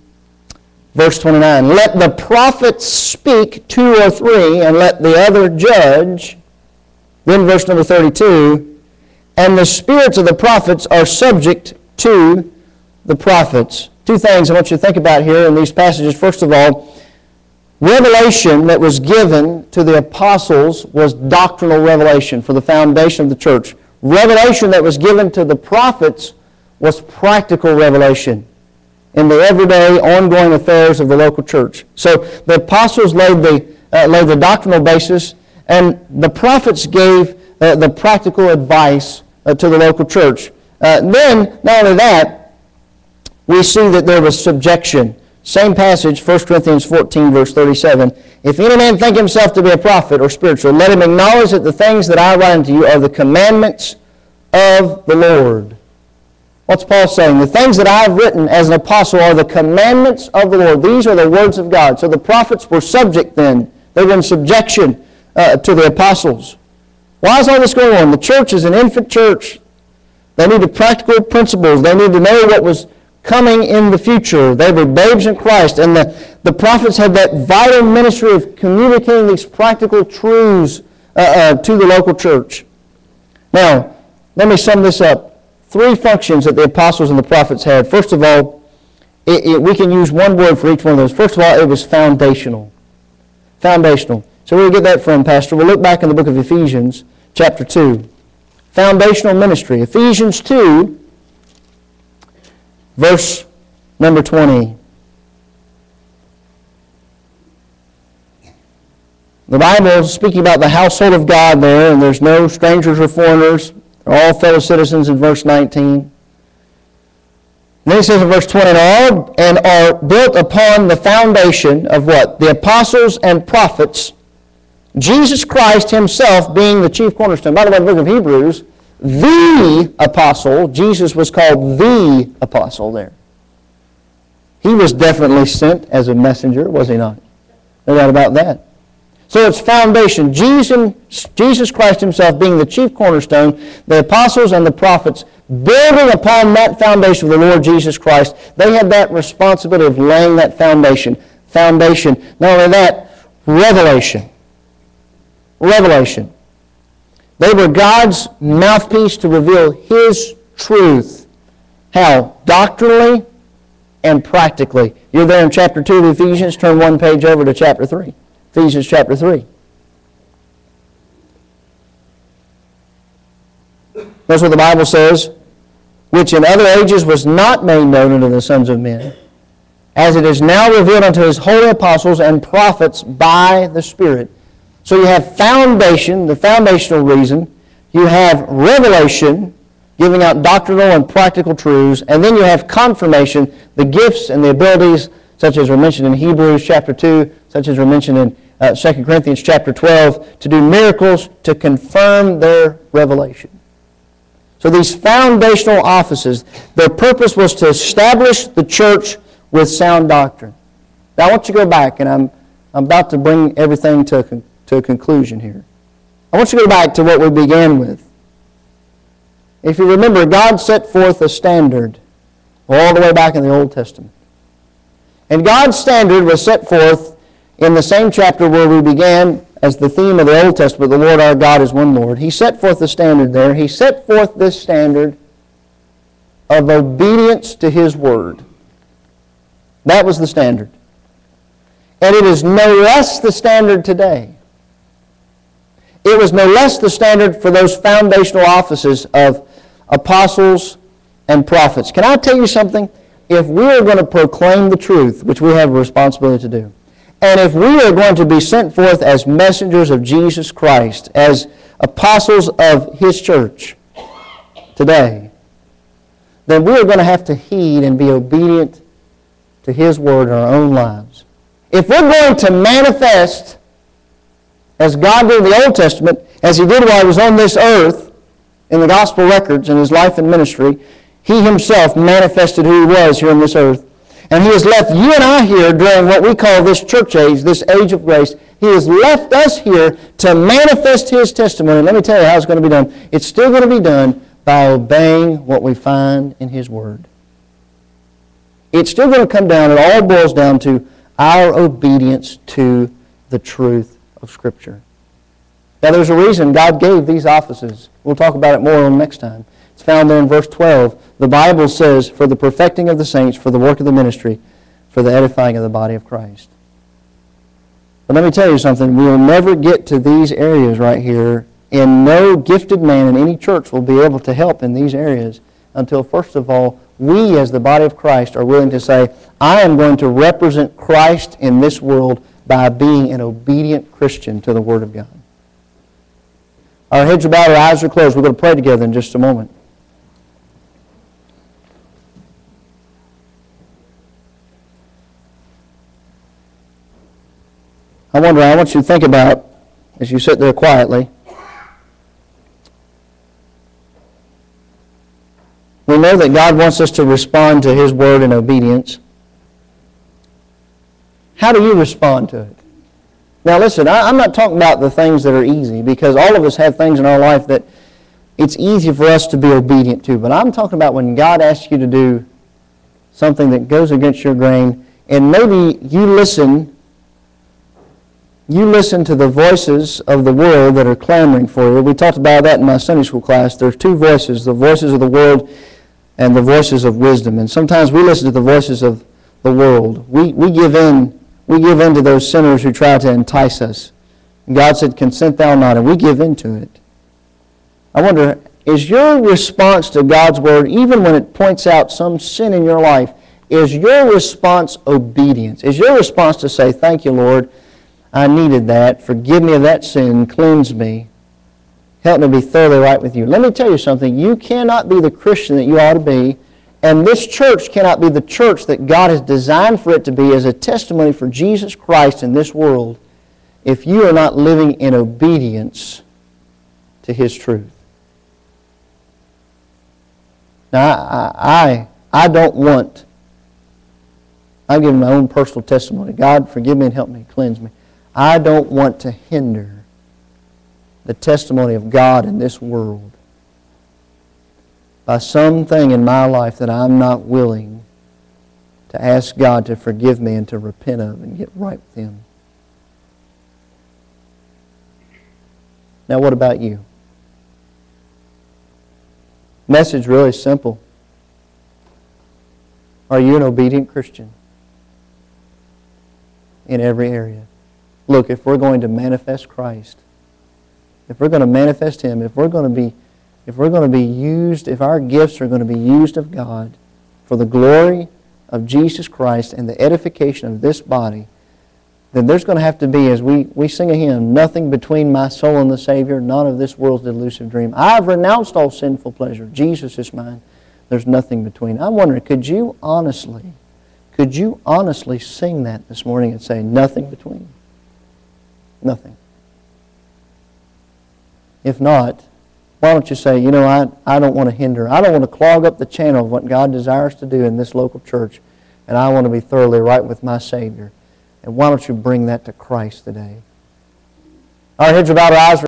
verse 29. Let the prophets speak two or three, and let the other judge. Then verse number 32. And the spirits of the prophets are subject to the prophets. Two things I want you to think about here in these passages. First of all, revelation that was given to the apostles was doctrinal revelation for the foundation of the church. Revelation that was given to the prophets was practical revelation in the everyday, ongoing affairs of the local church. So the apostles laid the, uh, laid the doctrinal basis, and the prophets gave uh, the practical advice uh, to the local church. Uh, then, not only that, we see that there was subjection. Same passage, 1 Corinthians 14, verse 37. If any man think himself to be a prophet or spiritual, let him acknowledge that the things that I write unto you are the commandments of the Lord. What's Paul saying? The things that I've written as an apostle are the commandments of the Lord. These are the words of God. So the prophets were subject then. They were in subjection uh, to the apostles. Why is all this going on? The church is an infant church. They needed practical principles. They needed to know what was coming in the future. They were babes in Christ. And the, the prophets had that vital ministry of communicating these practical truths uh, uh, to the local church. Now, let me sum this up. Three functions that the apostles and the prophets had. First of all, it, it, we can use one word for each one of those. First of all, it was foundational. Foundational. So where do we get that from, Pastor? We'll look back in the book of Ephesians, chapter 2. Foundational ministry. Ephesians 2, verse number 20. The Bible is speaking about the household of God there, and there's no strangers or foreigners. They're all fellow citizens in verse 19. And then he says in verse 20, and are, built upon the foundation of what? The apostles and prophets, Jesus Christ himself being the chief cornerstone. By the way, the book of Hebrews, the apostle, Jesus was called the apostle there. He was definitely sent as a messenger, was he not? No doubt about that. So it's foundation. Jesus, Jesus Christ himself being the chief cornerstone, the apostles and the prophets building upon that foundation of the Lord Jesus Christ. They had that responsibility of laying that foundation. Foundation. Not only that, revelation. Revelation. They were God's mouthpiece to reveal His truth. How? Doctrinally and practically. You're there in chapter 2 of Ephesians. Turn one page over to chapter 3. Ephesians chapter 3. That's what the Bible says, which in other ages was not made known unto the sons of men, as it is now revealed unto his holy apostles and prophets by the Spirit. So you have foundation, the foundational reason. You have revelation, giving out doctrinal and practical truths. And then you have confirmation, the gifts and the abilities, such as were mentioned in Hebrews chapter 2, such as were mentioned in uh, 2 Corinthians chapter 12, to do miracles to confirm their revelation. So these foundational offices, their purpose was to establish the church with sound doctrine. Now I want you to go back, and I'm, I'm about to bring everything to a, con- to a conclusion here. I want you to go back to what we began with. If you remember, God set forth a standard all the way back in the Old Testament. And God's standard was set forth in the same chapter where we began as the theme of the Old Testament, the Lord our God is one Lord. He set forth the standard there. He set forth this standard of obedience to His Word. That was the standard. And it is no less the standard today. It was no less the standard for those foundational offices of apostles and prophets. Can I tell you something? If we are going to proclaim the truth, which we have a responsibility to do, and if we are going to be sent forth as messengers of Jesus Christ, as apostles of His church today, then we are going to have to heed and be obedient to His word in our own lives. If we're going to manifest as God did in the Old Testament, as He did while He was on this earth, in the gospel records in His life and ministry, He Himself manifested who He was here on this earth. And He has left you and I here during what we call this church age, this age of grace. He has left us here to manifest His testimony. Let me tell you how it's going to be done. It's still going to be done by obeying what we find in His Word. It's still going to come down, it all boils down to our obedience to the truth of Scripture. Now, there's a reason God gave these offices. We'll talk about it more next time. It's found there in verse 12. The Bible says, for the perfecting of the saints, for the work of the ministry, for the edifying of the body of Christ. But let me tell you something. We will never get to these areas right here, and no gifted man in any church will be able to help in these areas until, first of all, we as the body of Christ are willing to say, I am going to represent Christ in this world by being an obedient Christian to the Word of God. Our heads are bowed, our eyes are closed. We're going to pray together in just a moment. I wonder, I want you to think about, as you sit there quietly, we know that God wants us to respond to His Word in obedience. How do you respond to it? Now, listen, I, am not talking about the things that are easy because all of us have things in our life that it's easy for us to be obedient to. But I'm talking about when God asks you to do something that goes against your grain, and maybe you listen. You listen to the voices of the world that are clamoring for you. We talked about that in my Sunday school class. There's two voices the voices of the world and the voices of wisdom. And sometimes we listen to the voices of the world. We, we give in we give in to those sinners who try to entice us. And God said, Consent thou not, and we give in to it. I wonder, is your response to God's word, even when it points out some sin in your life, is your response obedience? Is your response to say, Thank you, Lord, I needed that. Forgive me of that sin. Cleanse me. Help me to be thoroughly right with you. Let me tell you something. You cannot be the Christian that you ought to be and this church cannot be the church that God has designed for it to be as a testimony for Jesus Christ in this world if you are not living in obedience to His truth. Now, I, I, I don't want, I'm giving my own personal testimony. God, forgive me and help me, cleanse me. I don't want to hinder the testimony of God in this world by something in my life that I'm not willing to ask God to forgive me and to repent of and get right with Him. Now, what about you? Message really simple. Are you an obedient Christian in every area? Look, if we're going to manifest Christ, if we're going to manifest Him, if we're going to be if we're going to be used, if our gifts are going to be used of God for the glory of Jesus Christ and the edification of this body, then there's going to have to be, as we, we sing a hymn, nothing between my soul and the Savior, none of this world's delusive dream. I've renounced all sinful pleasure. Jesus is mine. There's nothing between. I'm wondering, could you honestly, could you honestly sing that this morning and say, nothing between? Nothing. If not, why don't you say, you know, I, I don't want to hinder, I don't want to clog up the channel of what God desires to do in this local church, and I want to be thoroughly right with my Savior. And why don't you bring that to Christ today? Our heads are bowed, our eyes